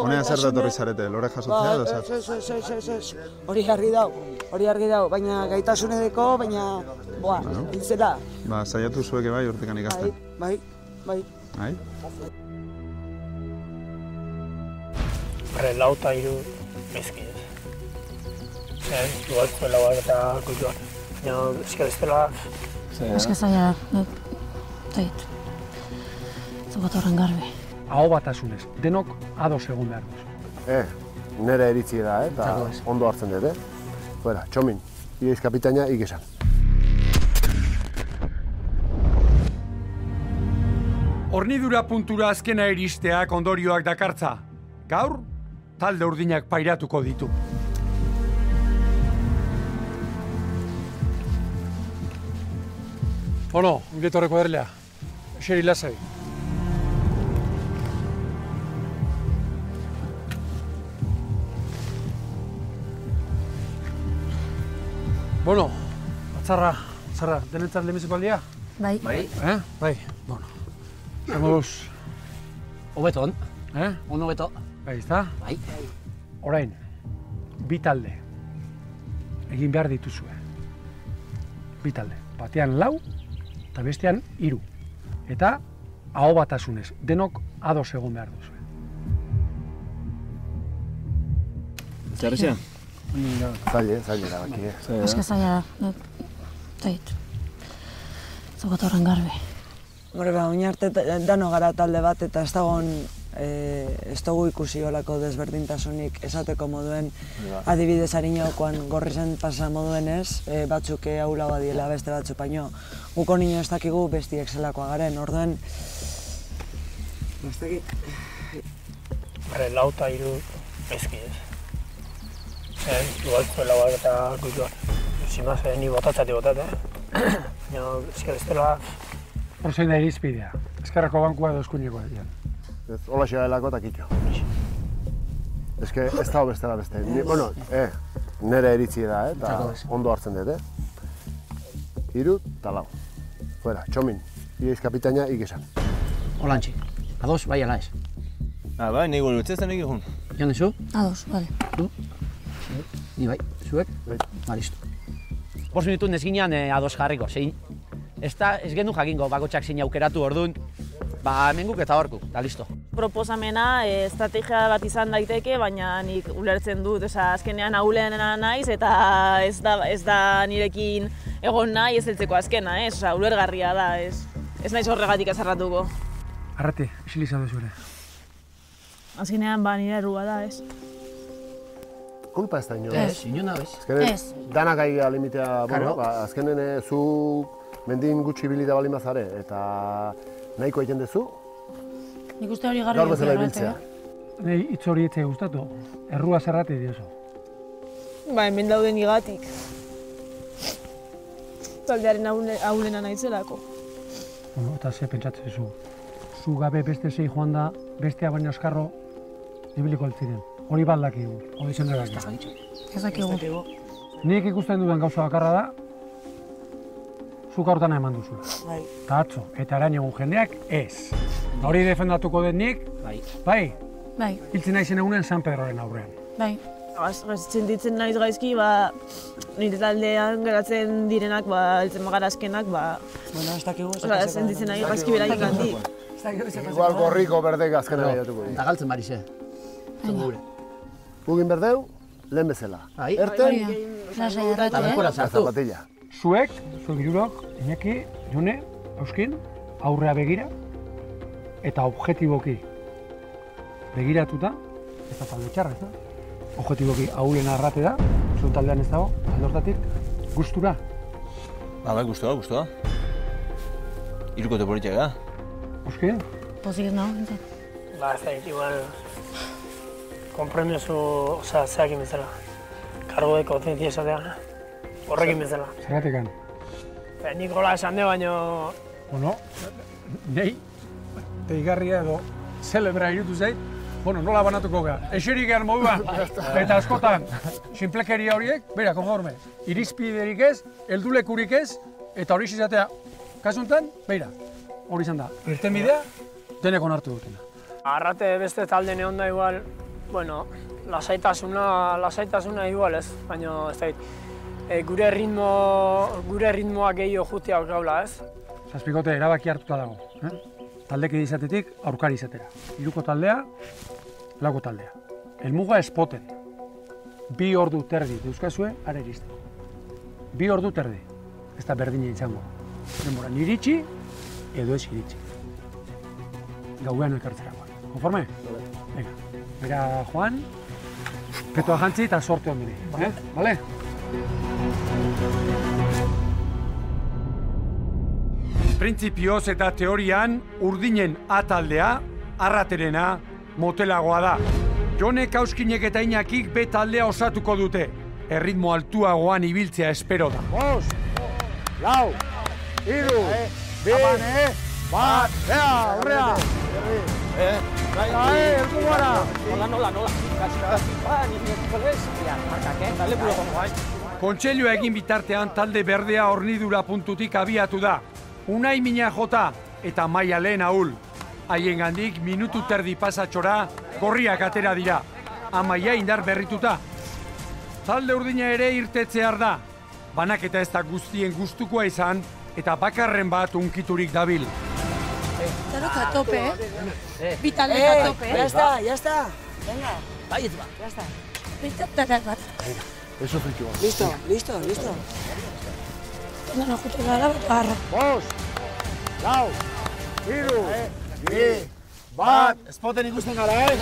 Honea zer datorri zarete, lore jasotzea edo zer? Ez, ez, ez, ez, ez. Hori argi dau, hori argi dau, baina gaitasunedeko, baina, boa, Bueno. hiltzera. Ba, saiatu zueke bai urtekan Bai, ikasten. bai, bai. Bai? Bare, lau eta hiru mezki. Ez, duat zuela bat eta kultua. Baina, eske bestela... Que zaila, zait. Zubat horren garbi. Aho batasunez, denok ados egon behar duzu. Eh, nere iritzi da, eh, eta ondo hartzen dut, eh? Fuera, txomin, iaiz kapitaina ikesan. Hornidura puntura azkena iristeak ondorioak dakartza. Gaur, talde urdinak pairatuko ditu. Ono, ongetorreko erlea. Xeri lasai. Bueno, atzarra, atzarra, denetzat lehenbiziko aldia? Bai. Bai. Eh? Bai, bueno. Zangoz, Hobeton. eh? Ondo beto. Bai, ezta? Bai. Orain, bi talde. Egin behar dituzue. Bi talde. Batean lau, eta bestean hiru. Eta aho batasunez, denok ados egon behar duzu. Txarrexea? Zaile, zaile erabaki, eh? Eske zaila da. Zait. Zogot horren garbi. Hore, ba, oin arte ta- dano gara talde bat eta ez dagoen e, ez dugu ikusi olako desberdintasunik esateko moduen adibidez harinokoan gorri zen pasa moduen ez, e, batzuk e, haula badiela beste batzuk baino guko nino ez dakigu bestiek zelakoa garen, orduen ez dakit. Bare, lau eta hiru ezki ez. Zen, igual zuela bat eta gutuak. Zimaz, eh, ni botatzati botat, eh? Baina, eske bestela, Horzein da irizpidea. Ezkerrako bankua edo eskuineko dian. Ez, hola xea delako eta kitxo. Ez que ez dago bestela beste. Ni, bueno, eh, nere iritzi da, eh, eta ondo hartzen dut, eh. Hiru eta lau. Fuera, txomin. Iaiz kapitaina ikesan. Olantxe. Ados, bai ala ez. Ah, bai, nahi gure utzezen egun. Jon dezu? Ados, bale. Du? Ni bai. Zuek? Bai. Ba, listo. Bost minutu nezginean eh, ados jarriko, zein. Ez da, ez gendu jakingo bakotxak zein aukeratu orduan, ba, hemen guk eta horku, da listo. Proposamena e, estrategia bat izan daiteke, baina nik ulertzen dut, osea, azkenean ahuleena naiz eta ez da, ez da nirekin egon nahi ez heltzeko azkena, ez? Osea, ulergarria da, ez? Ez naiz horregatik ezarratuko. Arrate, isiliza duzu ere. Azkenean ba nire errua da, ez? Kulpa ez da ino. Ez, inona bez. Azkenen, Ez. danak gai limitea, bueno, ba, azkenen eh, zu mendin gutxi bilita bali mazare, eta nahiko egiten duzu, Nik uste hori garbi gaur bezala ibiltzea. Nei hitz hori etxe gustatu. Errua zerrate diozu. Ba, hemen dauden igatik. Taldearen ahule- ahulena naizelako. Bueno, eta ze pentsatzen zu. Zu gabe beste sei joan da, bestea baina eskarro, ibiliko altziren. Hori baldakigu, hori zen da Ez dakigu. Nik ikusten duen gauza bakarra da, zuk aurtana eman duzu. Bai. Eta atzo, eta arain egun jendeak ez. Eta hori defendatuko dut nik, Bai. bai, Bai, hiltzen naizen egunen San Pedroren aurrean. bai. Az, sentitzen naiz gaizki, ba, nire taldean geratzen direnak, ba, eltzen bagara azkenak, ba, Bueno, ez dakigu ez Ola, sentitzen nahi gaizki beraiek handik. Igual gorriko berdek azkena gaiatuko. Eta galtzen bari ze. Gure. Gugin berdeu, lehen bezala. Bai. Erten, Lasai Eta errate, denbora eh? sartu. zapatilla. Zuek, zuek irurok, Iñaki, Jone, Euskin, aurrea begira, eta objetiboki begiratuta, ez da talde txarra, ez da? Objetiboki haulen arrate da, zuen taldean ez dago, alde hortatik, gustura. Ba, bai, guztua, guztua. Irukote politiak da. Euskin? Pozik ez nago, bintzat. ba, ez da, igual, kompromiso, oza, zeakin bezala. Kargo de kontzientzia esatea, horrekin bezala. Zergatekan. Ba, nik hola esan de, baino, Bueno, nei, deigarria edo celebra irutu zait, bueno, nola banatuko gara. Eserik gehan moduan, eta askotan, sinplekeria horiek, bera, konforme, irizpiderik ez, heldulekurik ez, eta hori izatea, kasuntan, beira, hori izan da, irtenbidea, denek onartu dutena. arrate beste talde neon da igual, bueno, lasaitasuna, lasaitasuna igual ez, baina ez da, e, gure ritmo, gure ritmoak gehiago jutia gaula ez. Zazpikote erabaki hartuta dago, eh? taldeki izatetik aurkari izatera. Hiruko taldea, lauko taldea. Helmuga espoten. Bi ordu terdi dauzkazue, ara iristen. Bi ordu terdi. Ez da berdina izango. Denbora iritsi edo ez iritsi. Gauean elkartzerakoan. Konforme? Venga. Bera Juan, petoa jantzi eta sorte ondini. Eh? Vale? Printzipioz eta teorian urdinen ataldea, arraterena, motelagoa da. Jone Kauskinek eta Inakik B taldea osatuko dute. Erritmo altuagoan ibiltzea espero da. Bost, lau, iru, bi, bat, ea, horrea. Eh, eh, elku gara. Nola, nola, nola. Kasi, kasi, ba, ni nire eh? Eh? Kontseilua egin bitartean talde berdea hornidura puntutik abiatu da. Unai mina jota eta maia lehen ahul. Haien gandik minutu terdi pasatxora gorriak atera dira. Amaia indar berrituta. Talde urdina ere irtetzear da. Banaketa ez da guztien gustukoa izan eta bakarren bat unkiturik dabil. Tarok a tope, eh? Bi talde Eh, a tope, eh? ya está, ya está. Venga, Bai, ez ba. ya está. Bintzat bat. Eso fritu. Listo, listo, listo. Dana jute gara bat garra. Bost, lau, iru, bi, bat, espoten ikusten gara, eh?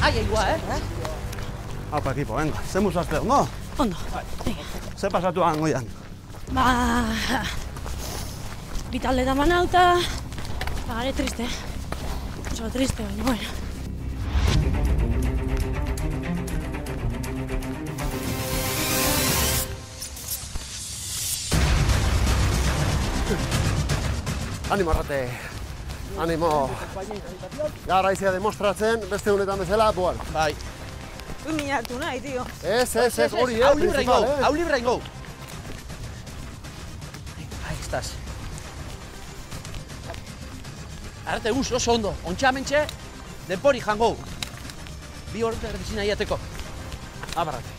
Ai, aigua, eh? Apa, equipo, venga. Ze musazte, ondo? Ondo. Ze pasatu hangoian? Ba... Bi talde da manauta... Ba, gare triste. Oso triste, baina, bueno. Animo, arrate. Animo. Gara izia demostratzen, beste honetan bezala, buan. Bai. Un minatu nahi, tio. Ez, ez, ez, hori, eh, Hau libre ingo, principal, eh. hau libre ingo. Ahí estás. Arrate guz, oso ondo. Ontsa denpori jango. Bi hor erdizin nahi ateko. Abarrate.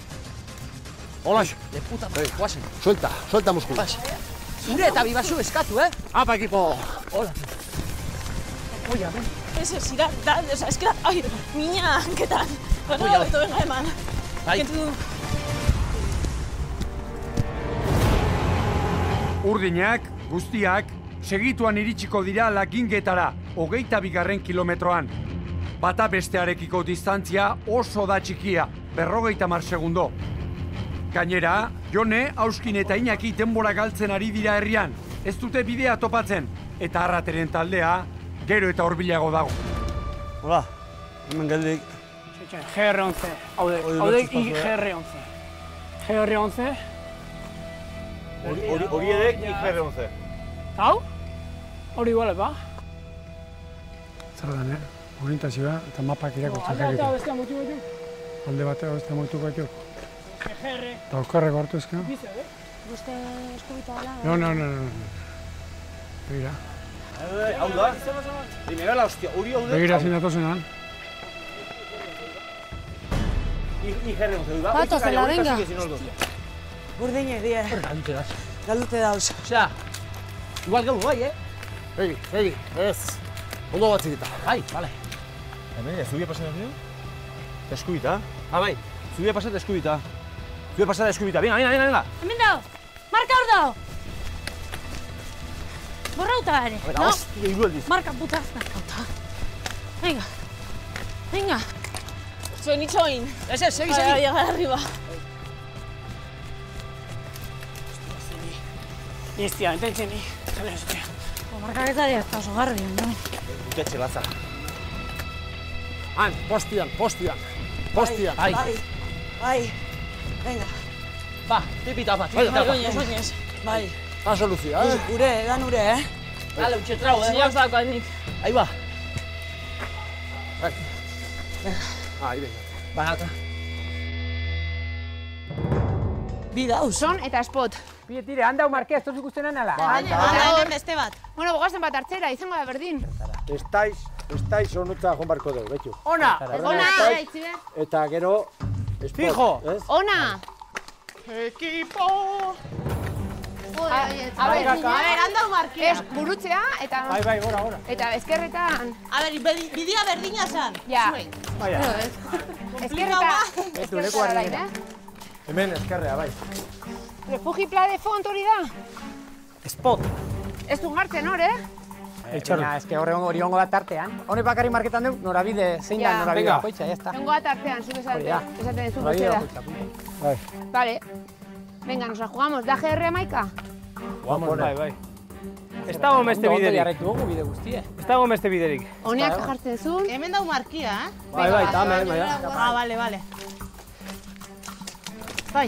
Hola. De puta madre, guazen. Suelta, suelta muskulu. Pas. Zure eta bibazu eskatu, eh? Apa, equipo. Hola. Oia, ben. Ez ez, ira, da, oza, ez que da, ai, mina hanketan. Beto venga eman. Bai. Kentu, Urdinak, guztiak, segituan iritsiko dira lakingetara, hogeita bigarren kilometroan. Bata bestearekiko distantzia oso da txikia, berrogeita mar segundo. Gainera, Jone, Auskin eta Iñaki denbora galtzen ari dira herrian. Ez dute bidea topatzen, eta arrateren taldea, gero eta hurbilago dago. Hola, hemen geldik. GR11. Haude, haude lortu I zazu, GR11. GR11. Hori- edek IGR11. Hau? Hori igual, ba? Zer da, eh? Orientazioa eta mapak irakurtzen Alde batea jakite. bestea mutu mutu. Alde batea beste moituko ditu. GR. Eta okarreko hartu ezka? Bize, eh? Guzti eskubita dela. No, no, no, no. no. Begira, Hau da? Primera, hostia, hori hau begira zein datozenan. IGR11, da? Pato, zela, venga. Burdine, die. Galute das. Galute dauz. Osea, igual gau bai, eh? Egi, egi, ez. Ondo bat zikita. Bai, vale. Hemen, ez zubia pasan dut? Eskubita. Ah, bai. Zubia pasat eskubita. Zubia pasat eskubita. Venga, venga, venga, venga. Hemen dago! Marka hor dago! Borrauta ere, Venga, no? hostia, hiru aldiz. Marka puta, markauta. Venga. Venga. zuen itxoin. Ez, ez, segi, Para segi. llegar arriba. Iztia, ententzen ni. Jale, hostia. Markaketa dira, eta oso garbi, no? Utetxe latza. Han, postian, postian. Postian. Bai. Bai, bai. Venga, Ba, tipita bat, bai, tipita bat. Bai. Da soluzia, eh? Ure, dan ure, eh? Dale, utxe trau, eh? Zinak daukat nik. Ahí va. Ahí, venga. Banata. Bi dauz. Son eta spot. Bide tire, handau markez, tozu ikusten ala. Bai, beste bat. Bueno, bogazen bat hartzera, izango da berdin. Estáis, estáis onutza joan barko dugu, betxu. Ona! Ona, itzibe. Eta gero... spot, Fijo. Ez? Ona! Ekipo! A ber, a handau markia. Ez, burutzea eta... Bai, bai, gora, gora. Eta ezkerretan... A ber, bidea berdina zan. Ja. Baina. Ez. Ezkerreta... Ez ezkerreta eh? Hemen eskerrea, bai. Refugi pla de font hori da? Spot. Ez du hartzen hor, eh? Baina, eske horre hori ongo da tartean. Hone bakarri marketan du, norabide, zein da norabide Venga. bakoitza, ya está. Ongo bat artean, zuk da. esaten, esaten duzu punto. Bai. Vale. Venga, nos la jugamos. Da GR amaika? Vamos, bai, bai. Ez dago beste biderik. jarraitu dugu bide guztie. Ez dago beste biderik. Honeak jartzen zuen. Hemen dau markia, eh? Bai, bai, eta hemen, bai. Ah, bale, bale. Bai,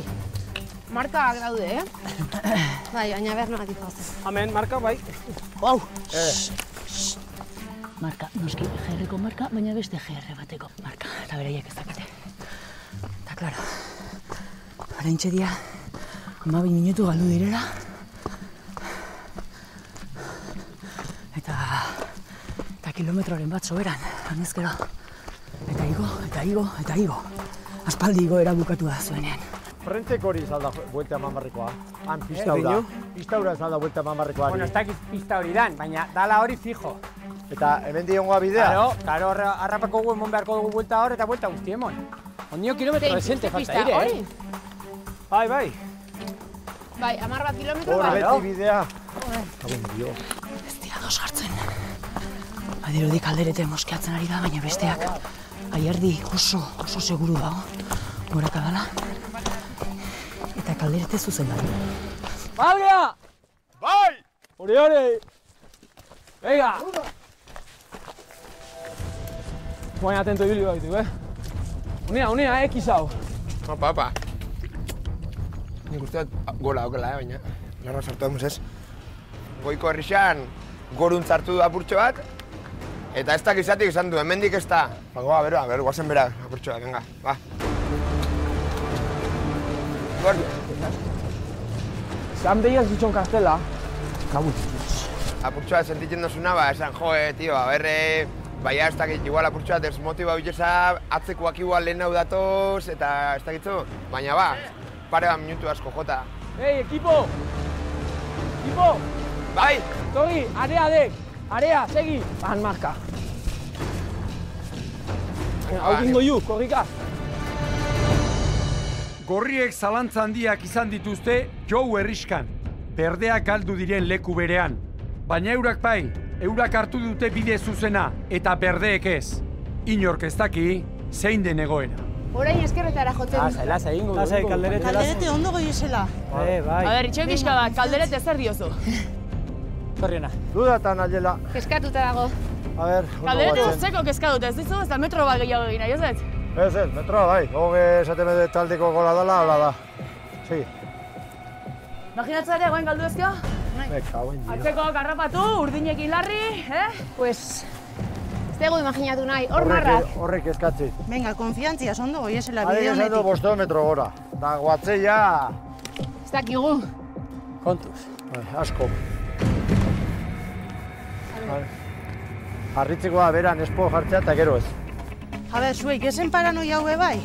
markak daude, eh? bai, baina behar negatik gozen. Hemen, marka, bai. Wow. Marka, noski, GR-ko marka, baina beste GR bateko marka. Eta beraiek ez dakate. Eta, klaro, oraintxe dia, amabi minutu galdu direla. Eta, eta kilometroren bat soberan, honezkero. Eta igo, eta igo, eta igo. Aspaldi igoera bukatu da zuenean. Frentzek hori izalda buelta mamarrekoa. Han Eh, pista hura. Pista hura izalda buelta mamarrekoa. Bueno, ez dakit pista hori dan, baina dala hori fijo. Eta hemen diongoa bidea? Claro, claro, harrapako gu emon beharko dugu buelta hor eta buelta guzti emon. Ondio kilometro desente pista falta dire, hori? eh? Bai, bai. Bai, amar bat kilometro Hor bai. beti bidea. Ez dira dos hartzen. Badirudi kalderete moskeatzen ari da, baina besteak aierdi oso, oso seguru dago. Goraka dala. Eta kalderete zuzen da. Pablo! Bai! Hori, hori! Venga! Guain atento ibili baitu, eh? Unea, unea, eh, kisau. Opa, opa. Nik uste dut gola okela, eh, baina. Larra sartu damuz ez. Goiko herrixan goruntz hartu du apurtxo bat, eta ez dakizatik esan du, hemendik ez da. Ba, goa, bero, bero, guazen bera, apurtxo bat, venga, ba. Gor, Zan behiaz ditxon kastela. Kabut. apurtxo bat sentitzen dozuna, ba, esan, joe, tio, a berre, baina ez dakit, igual apurtxo bat desmotiba bitesa, atzekoak igual lehen hau datoz, eta ez dakitzu, baina ba, pare bat minutu asko jota. Ei, ekipo! Ekipo! Bai! Togi, area dek! Area, segi! Bajan marka. Hau gingo ju, korrika. Gorriek zalantza handiak izan dituzte jou herriskan, berdeak galdu diren leku berean. Baina eurak bai, eurak hartu dute bide zuzena eta berdeek ez. Inork ez daki, zein den egoera. Orain eskerretara jotzen. Lasai, lasai, ingo. Lasai, kalderete, Kalderete ondo goiesela. Eh, bai. A ber, itxoin pixka bat, kalderete zer diozu. Zorriena. Dudatan ailela. Eskatuta dago. A ber, ondo Kalderete kezka dute, ez dizu, ez da metro bat gehiago egin, nahi ez ez? Metroa bai. Hoge esaten bede taldeko gola dela, hola da. Segi. Imaginatzea ere, guain galdu ezkio? Atzeko garrapatu, urdinekin larri, eh? Pues, ez dugu imaginatu nahi, hor marrak. horrek eskatzi. Venga, konfiantzia, ondo goiesela Adek bide honetik. bosto metro gora. Da guatzeia, Ez dakigu. Kontuz. bai, asko. Vale. Harritzekoa beran espo jartzea eta gero ez. A ber, zuek, esen paranoia haue bai?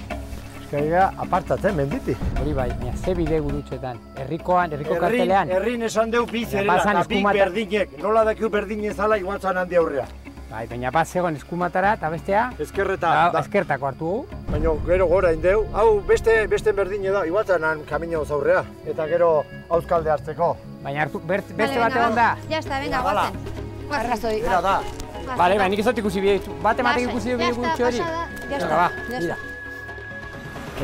Eskaia apartatzen, menditi. Hori bai, baina ze bide gurutxetan. Herrikoan, herriko Herrin, kartelean. herrin esan deu eta bi eskumata- berdinek. Nola dakiu berdin ezala igual zan handi aurrea. Bai, baina bat zegoen eskumatara eta bestea... Ezkerreta, Da, da. eskertako hartu dugu. Baina gero gora indeu. Hau beste beste berdine da, igual zanan kamino zaurrea. Eta gero auzkalde hartzeko. Baina hartu, bert, beste bat egon da. Ya está, venga, guazen. Arrazoi. Era da. Bale, baina nik ez dut ikusi bide, bat ematek ikusi Ya bide está, gutxi hori. ya está, ba, ya mira.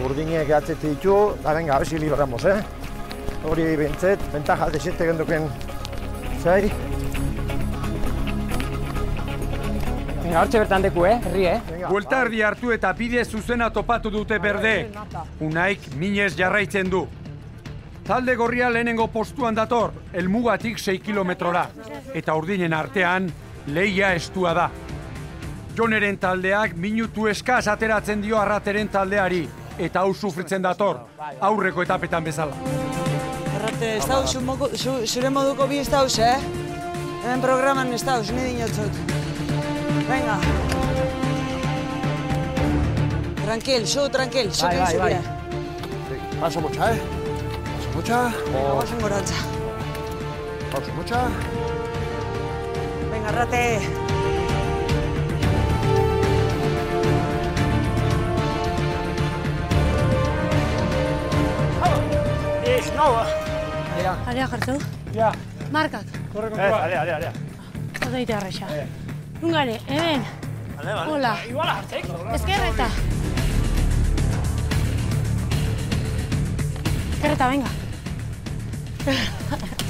Urdinek atzetik ditu, da venga, a ver si libramos, eh? Hori bentzet, ventaja de siete genduken zai. Venga, hortxe bertan deku, eh? Herri, eh? Buelta erdi hartu eta bide zuzena topatu dute berde. Unaik minez jarraitzen du. Talde gorria lehenengo postuan dator, helmugatik 6 kilometrora. Eta urdinen artean, leia estua da. Joneren taldeak minutu eskaz ateratzen dio arrateren taldeari. Eta hau sufritzen dator, aurreko etapetan bezala. Errate, ez dauz, zure moduko bi ez dauz, eh? Hemen programan ez dauz, ni dinotzot. Venga. Tranquil, zu, tranquil, zu Bai, bai, bai. Paso mucha, eh? Paso mucha. Venga, guazen gorantza. Paso mucha. Venga, errate. Ez, naua. Area jartzeu. Ja. Markak. Korre, Ez, alea, alea, alea. Oda ite arraixa. Ungare, hemen. Vale, vale. Hola. Igual hartzek. Ezkerreta. Ezkerreta, venga.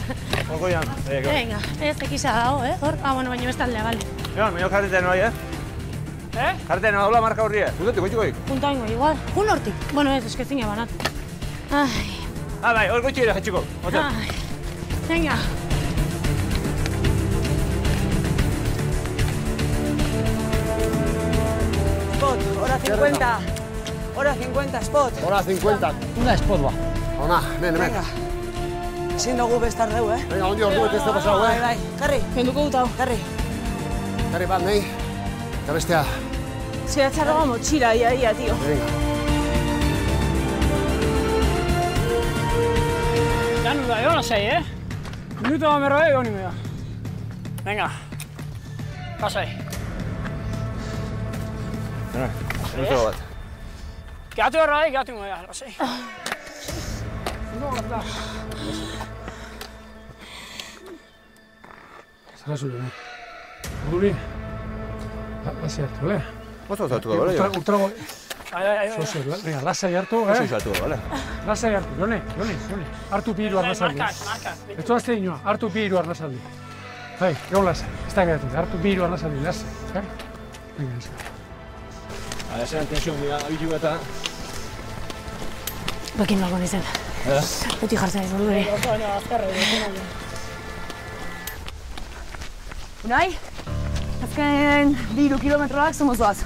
Ogoian. Venga, ez tekisa dago, eh? Hor, ah, bueno, baina bestaldea, bale. Egon, meio karretean bai, eh? Eh? Karretean daula marka horria. Zutetik, goitik goik. Punta ingo, igual. Jun hortik. Bueno, ez, eske zine banat. Ai, Ah, bai, hor jetxiko. Hotel. ai. Venga. Spot, hora 50. Hora 50, spot. Hora 50. Una spot ba. Ona, hemen, hemen. Venga. Ezin dugu bestar deu, eh? Venga, ondi ordu bete ez da pasau, Bai, eh? bai, karri. Kenduko dut hau. Karri. Karri bat, nahi. Eta bestea. Zera txarroga motxila, ia, ia, tio. Venga. Ganu da, egon lasai, eh? Minuto bat merroa egon nime da. Venga. Pasai. Minuto bat. Gehatu erra ingo da, lasai. Zara zure, ne? Guri, lasai hartu, eh? Oso zautu da, bale? Ultra, ultra, Ai, ai, ai, ai. Zoze, venga, lasai hartu, eh? Oso zautu da, bale? Lasai hartu, jone, jone, jone. Hartu bi hiru arnazaldi. Markas, markas. Ez zoazte inoa, hartu bi hiru arnazaldi. Bai, egon lasai, ez da geratu, hartu bi hiru arnazaldi, lasai, eh? Venga, lasai. Hala, zeran tensión, mira, abitu eta... Bakin nolko nizen. Eh? Beti jartzen ez buru ere. Unai, azken biru kilometroak zumuz doaz.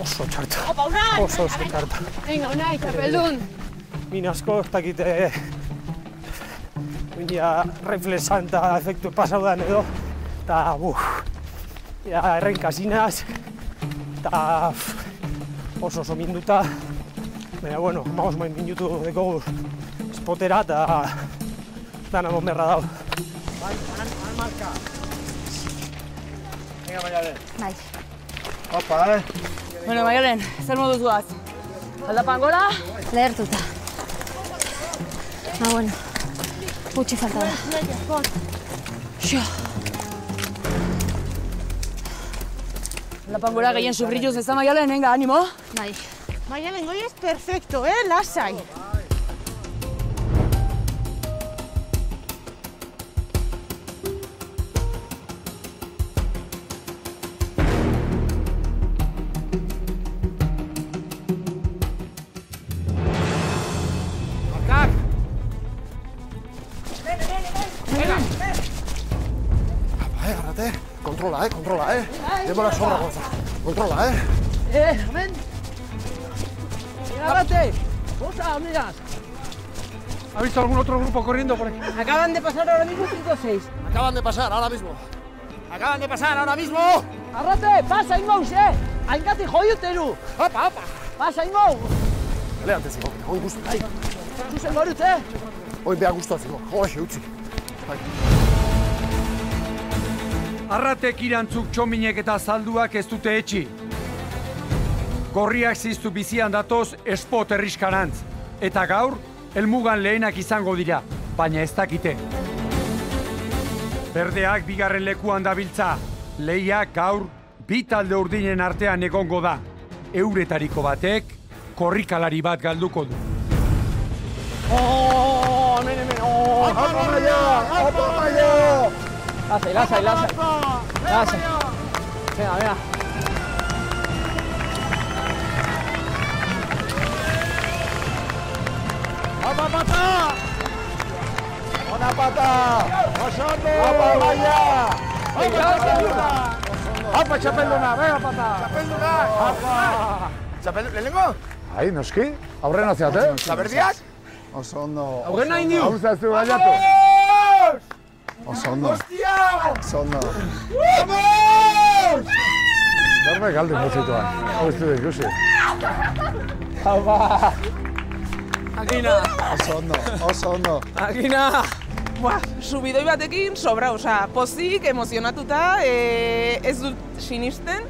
Oso txarta. Opa, Unai! Oso, oso txarta. Venga, unai, txapeldun. Min asko, ez dakite... Mina reflexan eta efektu pasaudan edo. Eta, buf, ja, errenkasinaz. Eta oso oso minduta. Baina, bueno, magoz main minutu dekogu spotera eta dana bomberra dau. Bai, marka. Venga, Maialen. Bai. Opa, eh? Bueno, Maiolen, zer moduz duaz? Aldapan gora? Lehertuta. Ah, bueno. Gutxi falta da. Xo. Aldapan gora gehien sufrituz ez da Maiolen, venga, animo? Bai. Maialen, goi ez perfecto, eh? Lasai. Markak! Apa, eh, garrate. Kontrola, eh, kontrola, eh. Denbora sobra goza. Kontrola, eh. Eh, hemen! Agárrate! ¡Cosa, amigas! ¿Ha visto algún otro grupo corriendo por aquí? Acaban de pasar ahora mismo 5 o 6. Acaban de pasar, ahora mismo. Acaban de pasar ahora mismo! Arrate, pasa ingoz, eh! Haingatik joio teru! Opa, opa! Pasa ingoz! Leante ziko, hoi guztu. Ai, Zuzen gorut, eh? hoi beha guztu ziko. Hoxe, utzi. Bai. Arratek irantzuk txominek eta zalduak ez dute etxi. Gorriak ziztu bizian datoz espot herriskarantz. Eta gaur, helmugan lehenak izango dira, baina ez dakite. Berdeak bigarren lekuan dabiltza. Lehiak gaur, bi talde urdinen artean egongo da. Euretariko batek, korrikalari bat galduko du. Oh, hemen, hemen, oh! Apa, maia! Apa, maia! Lasai, lasai, lasai. Lasai. Venga, venga. Apa, pata! Ona pata! Oso ondo! Apa, maia! Apa, txapelduna! Apa, pata! Txapelduna! Apa! Txapel, lehenengo? Ai, noski, aurrena zeate. Zaberdiak? Oso ondo. Aurrena indio. Hau zaztu baiatu. Oso ondo. Hostia! Oso ondo. Vamos! Berbe galdi mozituan. Hau ez dut ikusi. Hau ba! Agina! Oso ondo, oso ondo. Agina! Buah, subidoi batekin sobra, osea, pozik, emozionatuta, e, ez dut sinisten.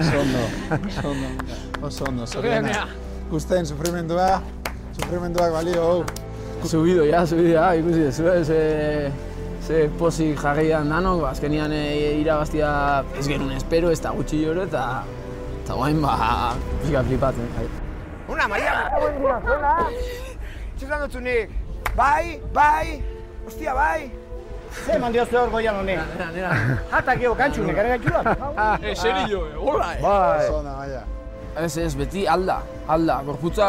Oso ondo, oso ondo. Oso ondo, zorionak. Guztain sufrimendua, sufrimenduak balio hau. Subido, ja, subido, ja, ikusi, zue, ze, ze pozik jarrian danok, ba, azkenian e, irabaztia ez genuen espero, ez da gutxi joro, eta, eta guain, ba, pixka flipatzen, bai. Una, Maria! Txutan dutzu nik. Bai, bai, ostia, bai. Ze eman diozue hor goian honi? Nera, nera. Jatak ego kantxu, nekare gaitxuak. Eh, serio, eh, hola, eh. Bai. Oso ona, baina. Ez, ez, beti alda, alda. Gorputza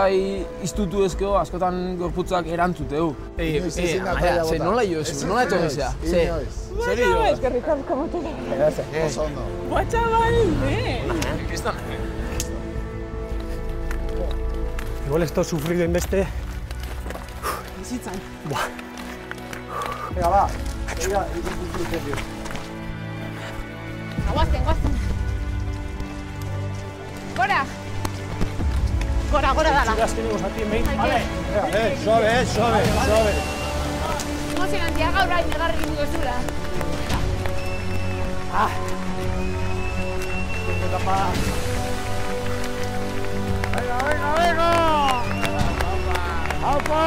iztutu ezkeo, askotan gorputzak erantzuteu. Eh, Inoiz eh, da amaia, toalla ze nola jo ez, Ez, nola eto inoiz, gezea. Ze, inoiz. serio. Eskerrik asko motu. Oso ondo. Guatxa bai, eh. Kriston. Igual esto sufrido inbeste. Bizitzan. Buah. Venga, ba. Venga, ikusten dio. Guazten, guazten. Gora! Gora, gora dala. Vale. Eh, suave, eh, suave, suave. Emozionantia gaur hain egarri gindu zula. Ah. Tengo tapa. Venga, venga, venga. ¡Aupa!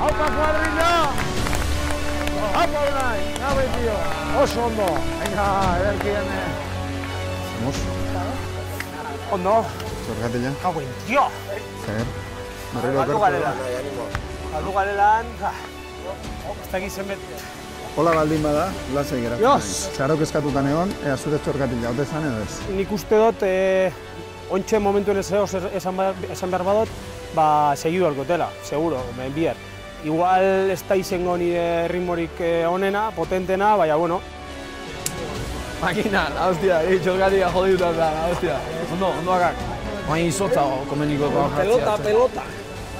¡Aupa, cuadrilla! ¡Aupa, Unai! ¡Gabe, tío! Oso ondo! Venga, ederkien, eh. Vamos, Ondo. zergatila. Kauen, tio! Zer. Berriro Galdu okertu. garela. Galdu garelan, ja. Ez dakit zenbet. Hola baldin bada, lasai geratzen. Jos! Txarok eskatutan egon, ea zure txorkatila, ote zan edo ez? Nik uste dut, eh, ontxe momentuen ez esan, behar- esan behar badot, ba, segidu alkotela, seguro, ben bihar. Igual ez da izango nire ritmorik eh, onena, potentena, baina, bueno, Makina, la hostia, eh, txorgatia jodituta da, la hostia. Ondo, ondo akak. Baina izotza komeniko pelota, pelota.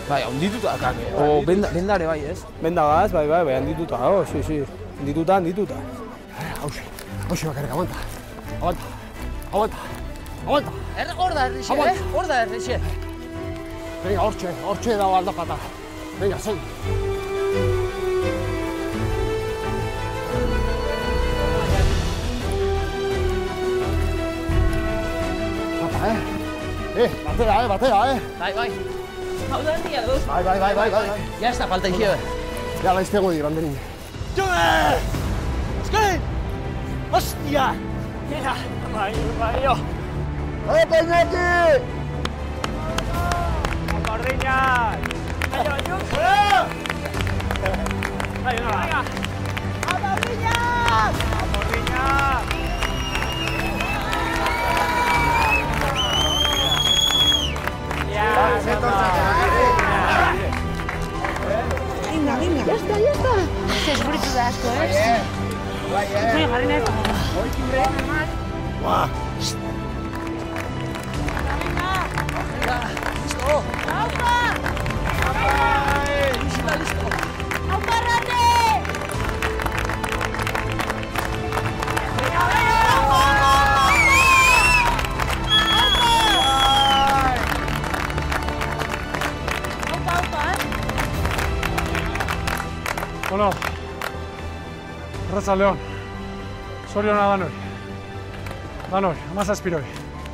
Bai, ondituta akak. O benda, bendare bai, ez? Benda gaz, bai, bai, bai, handituta, oh, si, si. Handituta, handituta. Hauxe, hauxe bakarrik, aguanta. Aguanta, aguanta, aguanta. Er, hor da errixe, Aguanta. eh? Hor da errixe. Venga, hortxe, hortxe dago aldapata. Venga, segi. Apa, eh? Eh, batera, eh, batera, eh? Bai, bai. Hau da handia duz. Bai, bai, bai, bai, bai. Ya está, falta izio. Ja, laiztego di, banderin. Jode! Eskain! Hostia! Mira, bai, bai, jo. Eh, Peñaki! Gordinak! Aio, aio! Aio, no, venga! Gordinak! Gordinak! Ya, Venga, venga. Ya está, ya está. Se esburitu da asko, eh? Bai, jarri nahi. Buah! Bueno, Arratza León, zoriona danoi. Danoi, amazazpiroi.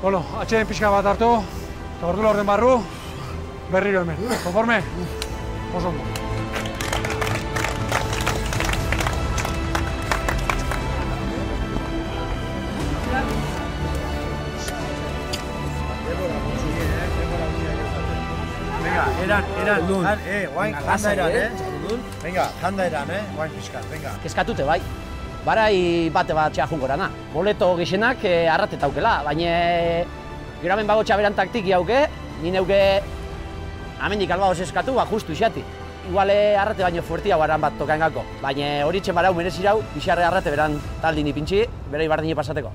Bueno, atxeden pixka bat hartu, eta ordu orden barru, berriro hemen. Konforme? Oso ondo. Venga, eran, eran, han, eh, guain, janda eran, eh? eh? Venga, janda eran, eh? Guain pixkat, venga. Kezkatute bai. Barai bate bat txea jungorana. Boleto gixenak eh, arrate taukela, baina gero hemen bago txaberan taktiki hauke, ni neuke amendik albagoz eskatu, ba, justu xati. Iguale arrate baino fuertia baran bat tokan gako. Baina hori txen barau merezirau, bixarre arrate beran taldini pintxi, bera ibardini pasateko.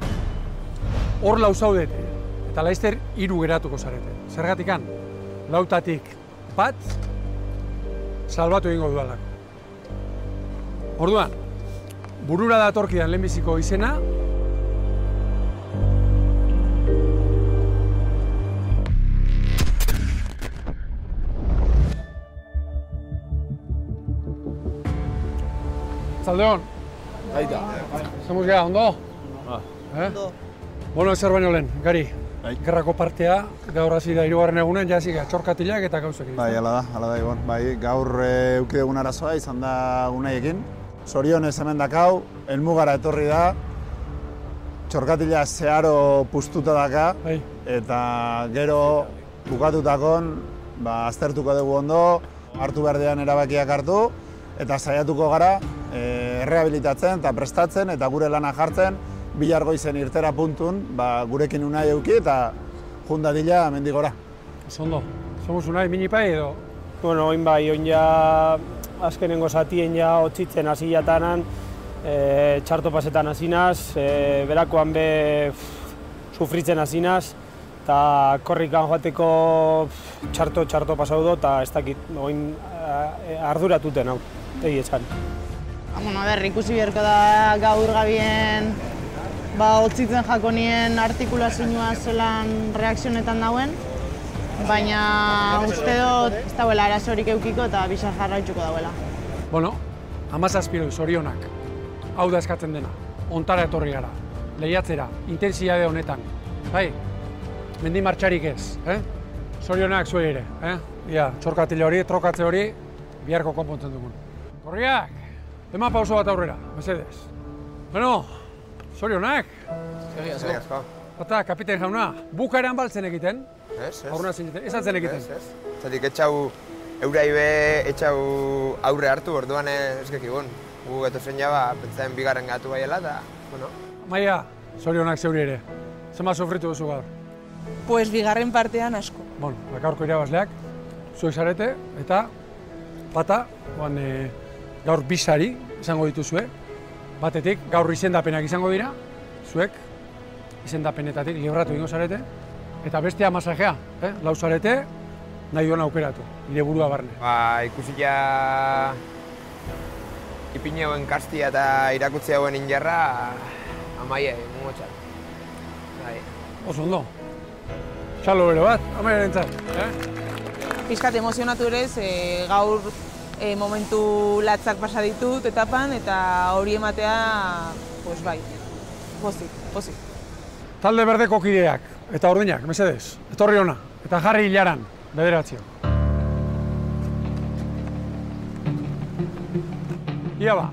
Hor lau zaudete, eta laizter hiru geratuko zarete. Zergatikan, lautatik bat, salbatu egingo dudalako. Orduan, burura datorkidan lehenbiziko izena, Zaldeon, Aita. zemuz gara, ondo? Ah. Eh? Bueno, ezer baino lehen, gari. Gerrako partea, gaur hasi da hirugarren egunen, ja hasi gara, txorkatilak eta gauzak. Bai, ala da, ala da, Ibon. Bai, gaur e, euki dugun arazoa izan da unaiekin. Zorionez hemen dakau, helmugara etorri da, txorkatila zeharo puztuta daka, eta gero bukatutakon, ba, aztertuko dugu ondo, hartu berdean erabakiak hartu, eta saiatuko gara e, rehabilitatzen eta prestatzen eta gure lana jartzen bilargoizen irtera puntun, ba, gurekin unai euki eta jundadila mendigora. Zondo, somos unai minipai edo? Bueno, oin bai, oin ja azkenengo zatien ja otzitzen hasi jatanan, e, txarto pasetan hasinaz, e, berakoan be pff, sufritzen hasinaz, eta korrikan joateko txarto txarto pasau do, eta ez dakit, oin e, arduratuten hau, egi. Ah, bueno, ber, ikusi beharko da gaur gabien ba, otzitzen jakonien artikulazioa zelan reakzionetan dauen, baina uste dut ez dauela arazorik eukiko eta bizar jarraitzuko dauela. Bueno, amazazpiro zorionak. Hau da eskatzen dena. Ontara etorri gara. Lehiatzera, intensiade honetan. Bai, mendi martxarik ez, eh? Zorionak zuei ere, eh? Ia, txorkatile hori, trokatze hori, biharko konpontzen dugun. Korriak, eman pauso bat aurrera, mesedez. Bueno, zorionak. Eskerrik asko. Bata, kapiten jauna, bukaeran baltzen egiten. Ez, ez. Aurrena zineten, ez atzen egiten. Ez, ez. Zatik etxau, eurai be, etxau aurre hartu, orduan ez gekigun. Gu geto zen jaba, pentsatzen bigarren gatu baiela, eta, bueno. Maia, zorionak zeuri ere. Zema sofritu duzu gaur? Pues bigarren partean asko. Bueno, gaurko irabazleak, zuek zarete, eta bata, oan, e, gaur bisari izango dituzue. Batetik, gaur izendapenak izango dira, zuek izendapenetatik libratu ingo zarete. Eta bestea masajea, eh? lau zarete, nahi duan aukeratu, nire burua barne. Ba, ikusi ja ipine hauen kastia eta irakutsi hauen injarra, amaia, mungo txal. Bai. Oso ondo. Txalo bere bat, amaia entzat. Eh? Piskat emozionatu ere, ze gaur e, momentu latzak pasa ditut etapan, eta hori ematea, pues bai, pozik, pozik. Talde berdeko kideak, eta ordinak, mesedez, etorri ona, eta jarri hilaran, bederatzio. Ia ba,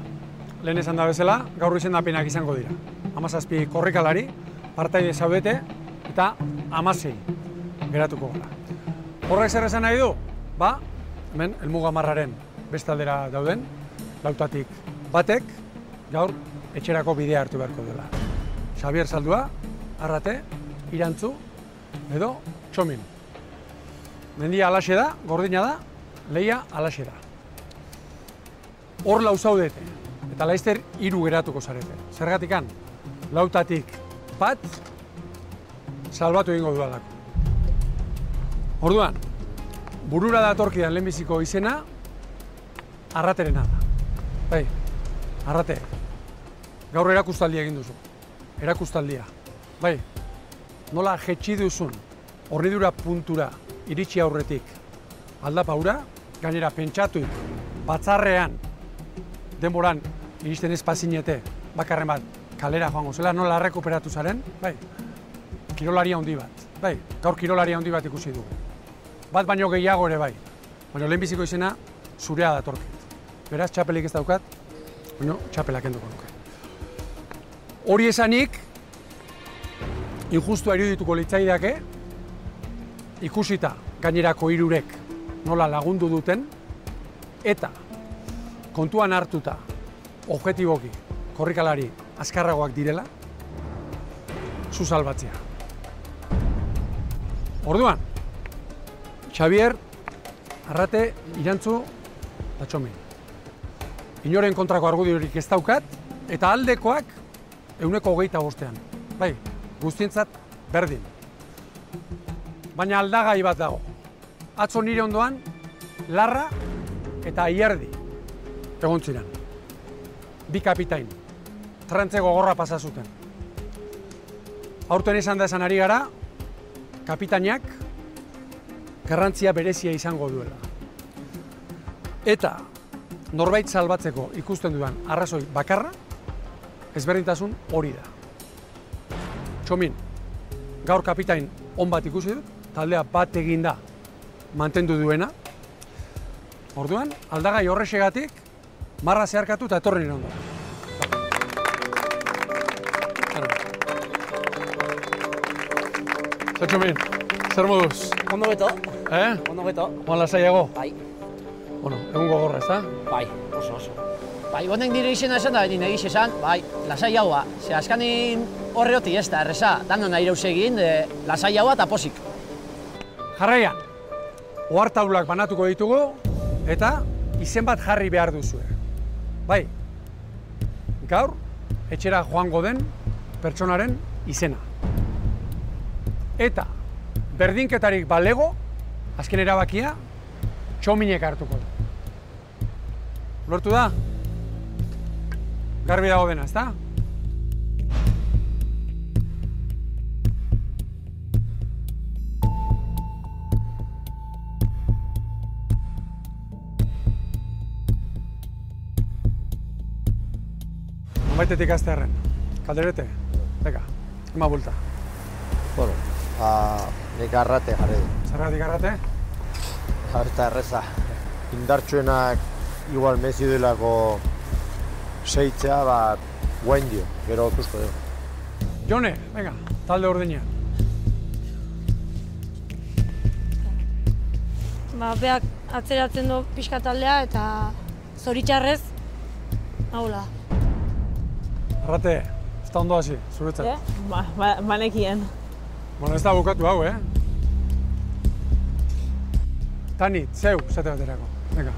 lehen esan da bezala, gaur izendapenak izango dira. Amazazpi korrikalari, partaide zaudete, eta amasei geratuko gara. Horrek zer esan nahi du? Ba, hemen, elmuga marraren bestaldera dauden, lautatik batek, gaur etxerako bidea hartu beharko dela. Xavier Saldua, Arrate, Irantzu, edo Txomin. Mendia alaxe da, gordina da, leia alaxe da. Hor lau zaudete, eta laizter hiru geratuko zarete. Zergatikan, lautatik bat, salbatu egingo dudalako. Orduan, burura datorkidan lehenbiziko izena, arraterena da. Bai, arrate, gaur erakustaldia egin duzu. Erakustaldia. Bai, nola jetxi duzun, hornidura puntura iritsi aurretik aldapaura, gainera pentsatuik batzarrean denboran iristen ez pazinete bakarren bat kalera joango zela, nola rekuperatu zaren, bai, kirolaria handi bat, bai, gaur kirolaria handi bat ikusi dugu. Bat baino gehiago ere bai, baina lehenbiziko izena zurea datorkit. Beraz, txapelik ez daukat, baina txapelak enduko nuke. Hori esanik, injustua irudituko litzaidake, ikusita gainerako hirurek nola lagundu duten, eta kontuan hartuta, objetiboki, korrikalari azkarragoak direla, zu salbatzea. Orduan, Xavier, Arrate, Irantzu, eta Txomin. Inoren kontrako argudiorik ez daukat, eta aldekoak euneko hogeita bostean. Bai, guztientzat berdin. Baina aldagai bat dago. Atzo nire ondoan, larra eta ierdi egon ziren. Bi kapitain, trantze gogorra pasa zuten. Aurten esan da esan ari gara, kapitainak garrantzia berezia izango duela. Eta norbait salbatzeko ikusten dudan arrazoi bakarra, ezberdintasun hori da. Txomin, gaur kapitain on bat ikusi dut, taldea bat egin da mantendu duena. Orduan, aldagai horrexegatik, marra zeharkatu eta etorri nire ondo. Zer Txomin, zer moduz? Ondo beto. Eh? Ondo beto. Oan lasaiago? Bai. Bueno, egun gogorra, ez da? Bai, oso, oso. Bai, honek nire izena esan da, nire egiz esan, bai, lasai haua. Ze askanin horre hoti ez da, erreza, danon nahi egin, de, lasai haua eta posik. Jarraian, ohartaulak banatuko ditugu eta izen bat jarri behar duzue. Bai, gaur, etxera joango den pertsonaren izena. Eta, berdinketarik balego, azken erabakia, txominek hartuko du. Lortu da? Garbi dago dena, ezta? Baitetik azterren. Kalderete, beka, ema bulta. Bueno, ba, nik arrate jarri du. Zergatik arrate? Jarreta erreza. Indartsuenak igual mezi duelako seitzea, ba, guain dio, gero ikusko dugu. Jone, venga, talde urdina. Ba, beak atzeratzen du pixka taldea eta zoritxarrez, hau da. Arrate, ez da ondo hasi, zuretzat. Eh? Ba, ba, banekien. Bueno, ez da bukatu hau, eh? Tani, zeu, zate baterako. Venga.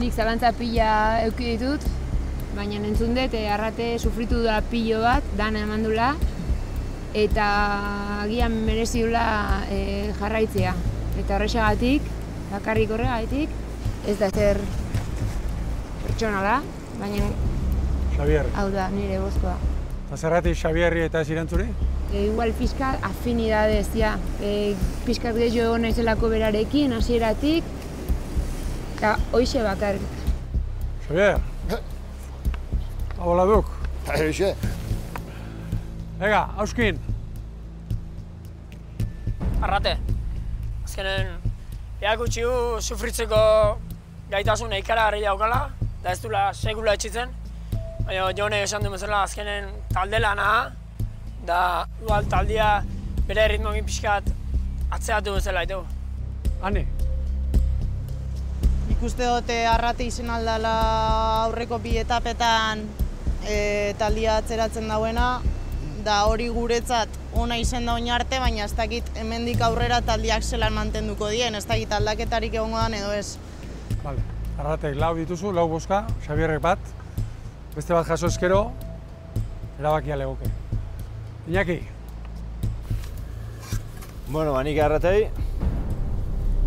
Nik zalantza pila euki ditut, baina entzun dut, eh, arrate sufritu da pilo bat, dana eman dula, eta agian mereziula eh, jarraitzea. Eta horrexagatik, bakarrik horregatik, ez da zer pertsonala, baina Xavier. hau da nire bozkoa. Eta zergatik Xavierri eta ez irantzuri? E, igual pixka afinidadez, ja. E, pixkat gehiago naizelako berarekin, hasieratik, eta hoixe bakarrik. Xavier. Abola duk. Eixe. Ega, hauskin. Arrate, azkenen, eakutsi du sufritzeko gaitasun ikaragarri daukala, da ez dula sekula etxitzen. Baina jone esan du bezala azkenen talde lana, da igual taldea bere ritmoekin pixkat atzeatu bezala ditu. Hane? Ikuste dute arrate izen aldala aurreko bi etapetan e, taldia atzeratzen dauena, da hori guretzat ona izen da arte, baina ez dakit hemendik aurrera taldiak zelan mantenduko dien, ez dakit aldaketarik egongo dan edo ez. Vale. Arratek lau dituzu, lau boska, Xabierrek bat, beste bat jaso eskero, erabakia legoke. Iñaki, Bueno, ba, nik arratei,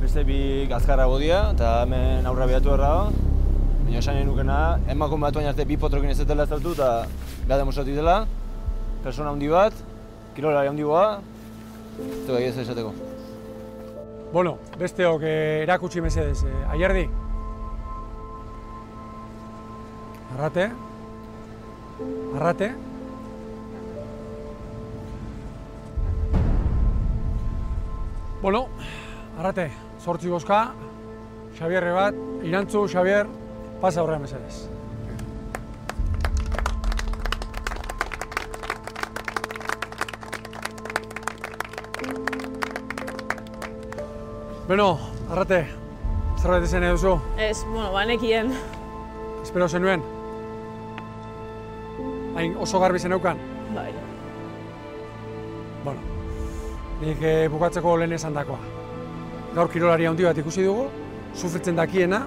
beste bi azkarrago dira, eta hemen aurra behatu erra da. Baina esan nahi nukena, emakun bat arte bi potrokin ez dela ez eta beha demostratu dela. Persona handi bat, kirolari handi goa, ez dugu ez esateko. bueno, besteok erakutsi mesedez, eh, Aierdi. Arrate. Arrate. Bueno, arrate, zortzi boska, Xabierre bat, irantzu, Xabier, pasa aurrean mesedez. Beno, arrate, zerbait izan nahi duzu? Ez, bueno, banekien. Espero zenuen? Hain oso garbi zeneukan? Bai. Bueno, nik eh, bukatzeko lehen esan dakoa. Gaur kirolari handi bat ikusi dugu, sufritzen dakiena,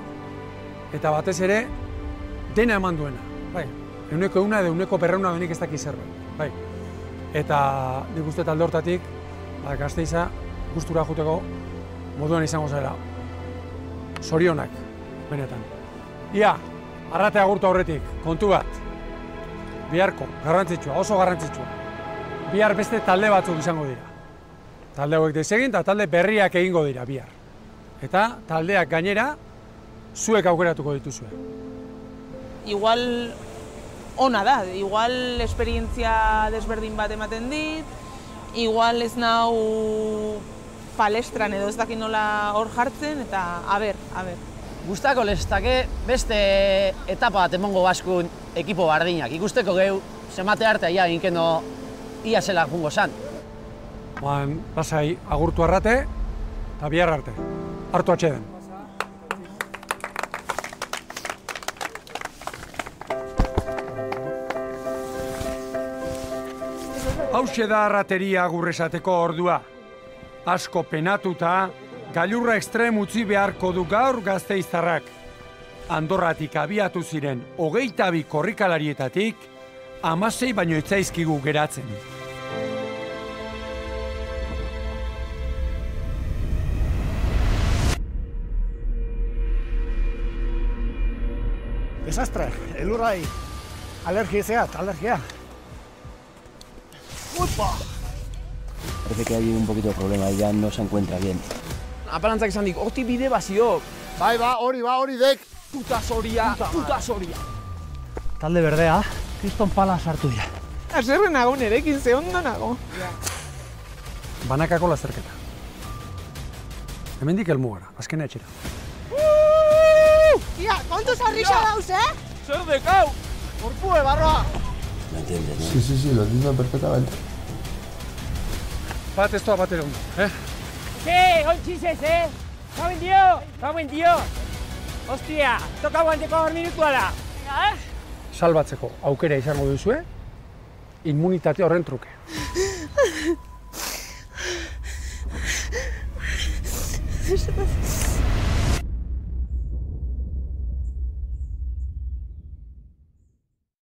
eta batez ere, dena eman duena. Bai, euneko euna edo euneko perreuna benik ez daki zerbait. Bai. Eta nik uste talde hortatik, ba, gazteiza gustura juteko moduan izango zela. Sorionak, benetan. Ia, arrate agurtu aurretik, kontu bat. Biharko, garrantzitsua, oso garrantzitsua. Bihar beste talde batzuk izango dira. Talde hauek desegin eta talde berriak egingo dira bihar. Eta taldeak gainera, zuek aukeratuko dituzue. Igual ona da, igual esperientzia desberdin bat ematen dit, igual ez nau palestran edo ez dakit nola hor jartzen, eta a ber, a ber. Gustako lestake beste etapa bat emongo baskun ekipo bardinak. Ikusteko geu, zemate arte ja inkeno ia zela jungo san. Oan, lasai agurtu arrate, eta bihar arte. Hartu atxeden. Hauxe da arrateria agurresateko ordua. Asko penatuta, gailurra ekstrem utzi beharko du gaur gazteiztarrak. Andorratik abiatu ziren hogeita bi korrikalarietatik, amasei baino etzaizkigu geratzen. Desastre, elurrai. Alergia zeat, alergia. ¡Upa! Parece que hay un poquito de problema, ya no se encuentra bien. Apalantzak esan dik, hortik bide bazio. Bai, ba, hori, ba, hori dek. Puta soria, puta soria. Talde berdea, kriston pala sartu dira. Azerren nago nerekin, ze ondo nago. Banakako lazerketa. Hemendik helmugara, azken etxera. Ia, kontu zarrisa dauz, eh? Zer dekau? Gorpue, barroa. ¿Me entiendes, no? Sí, sí, sí, lo entiendo perfectamente. Bat ez doa bat ondo, eh? Sí, hoy chises, eh. Tío, va buen tío. Hostia, toka guanteko hor minutua da. Venga, eh? Salbatzeko aukera izango duzue, immunitate horren truke.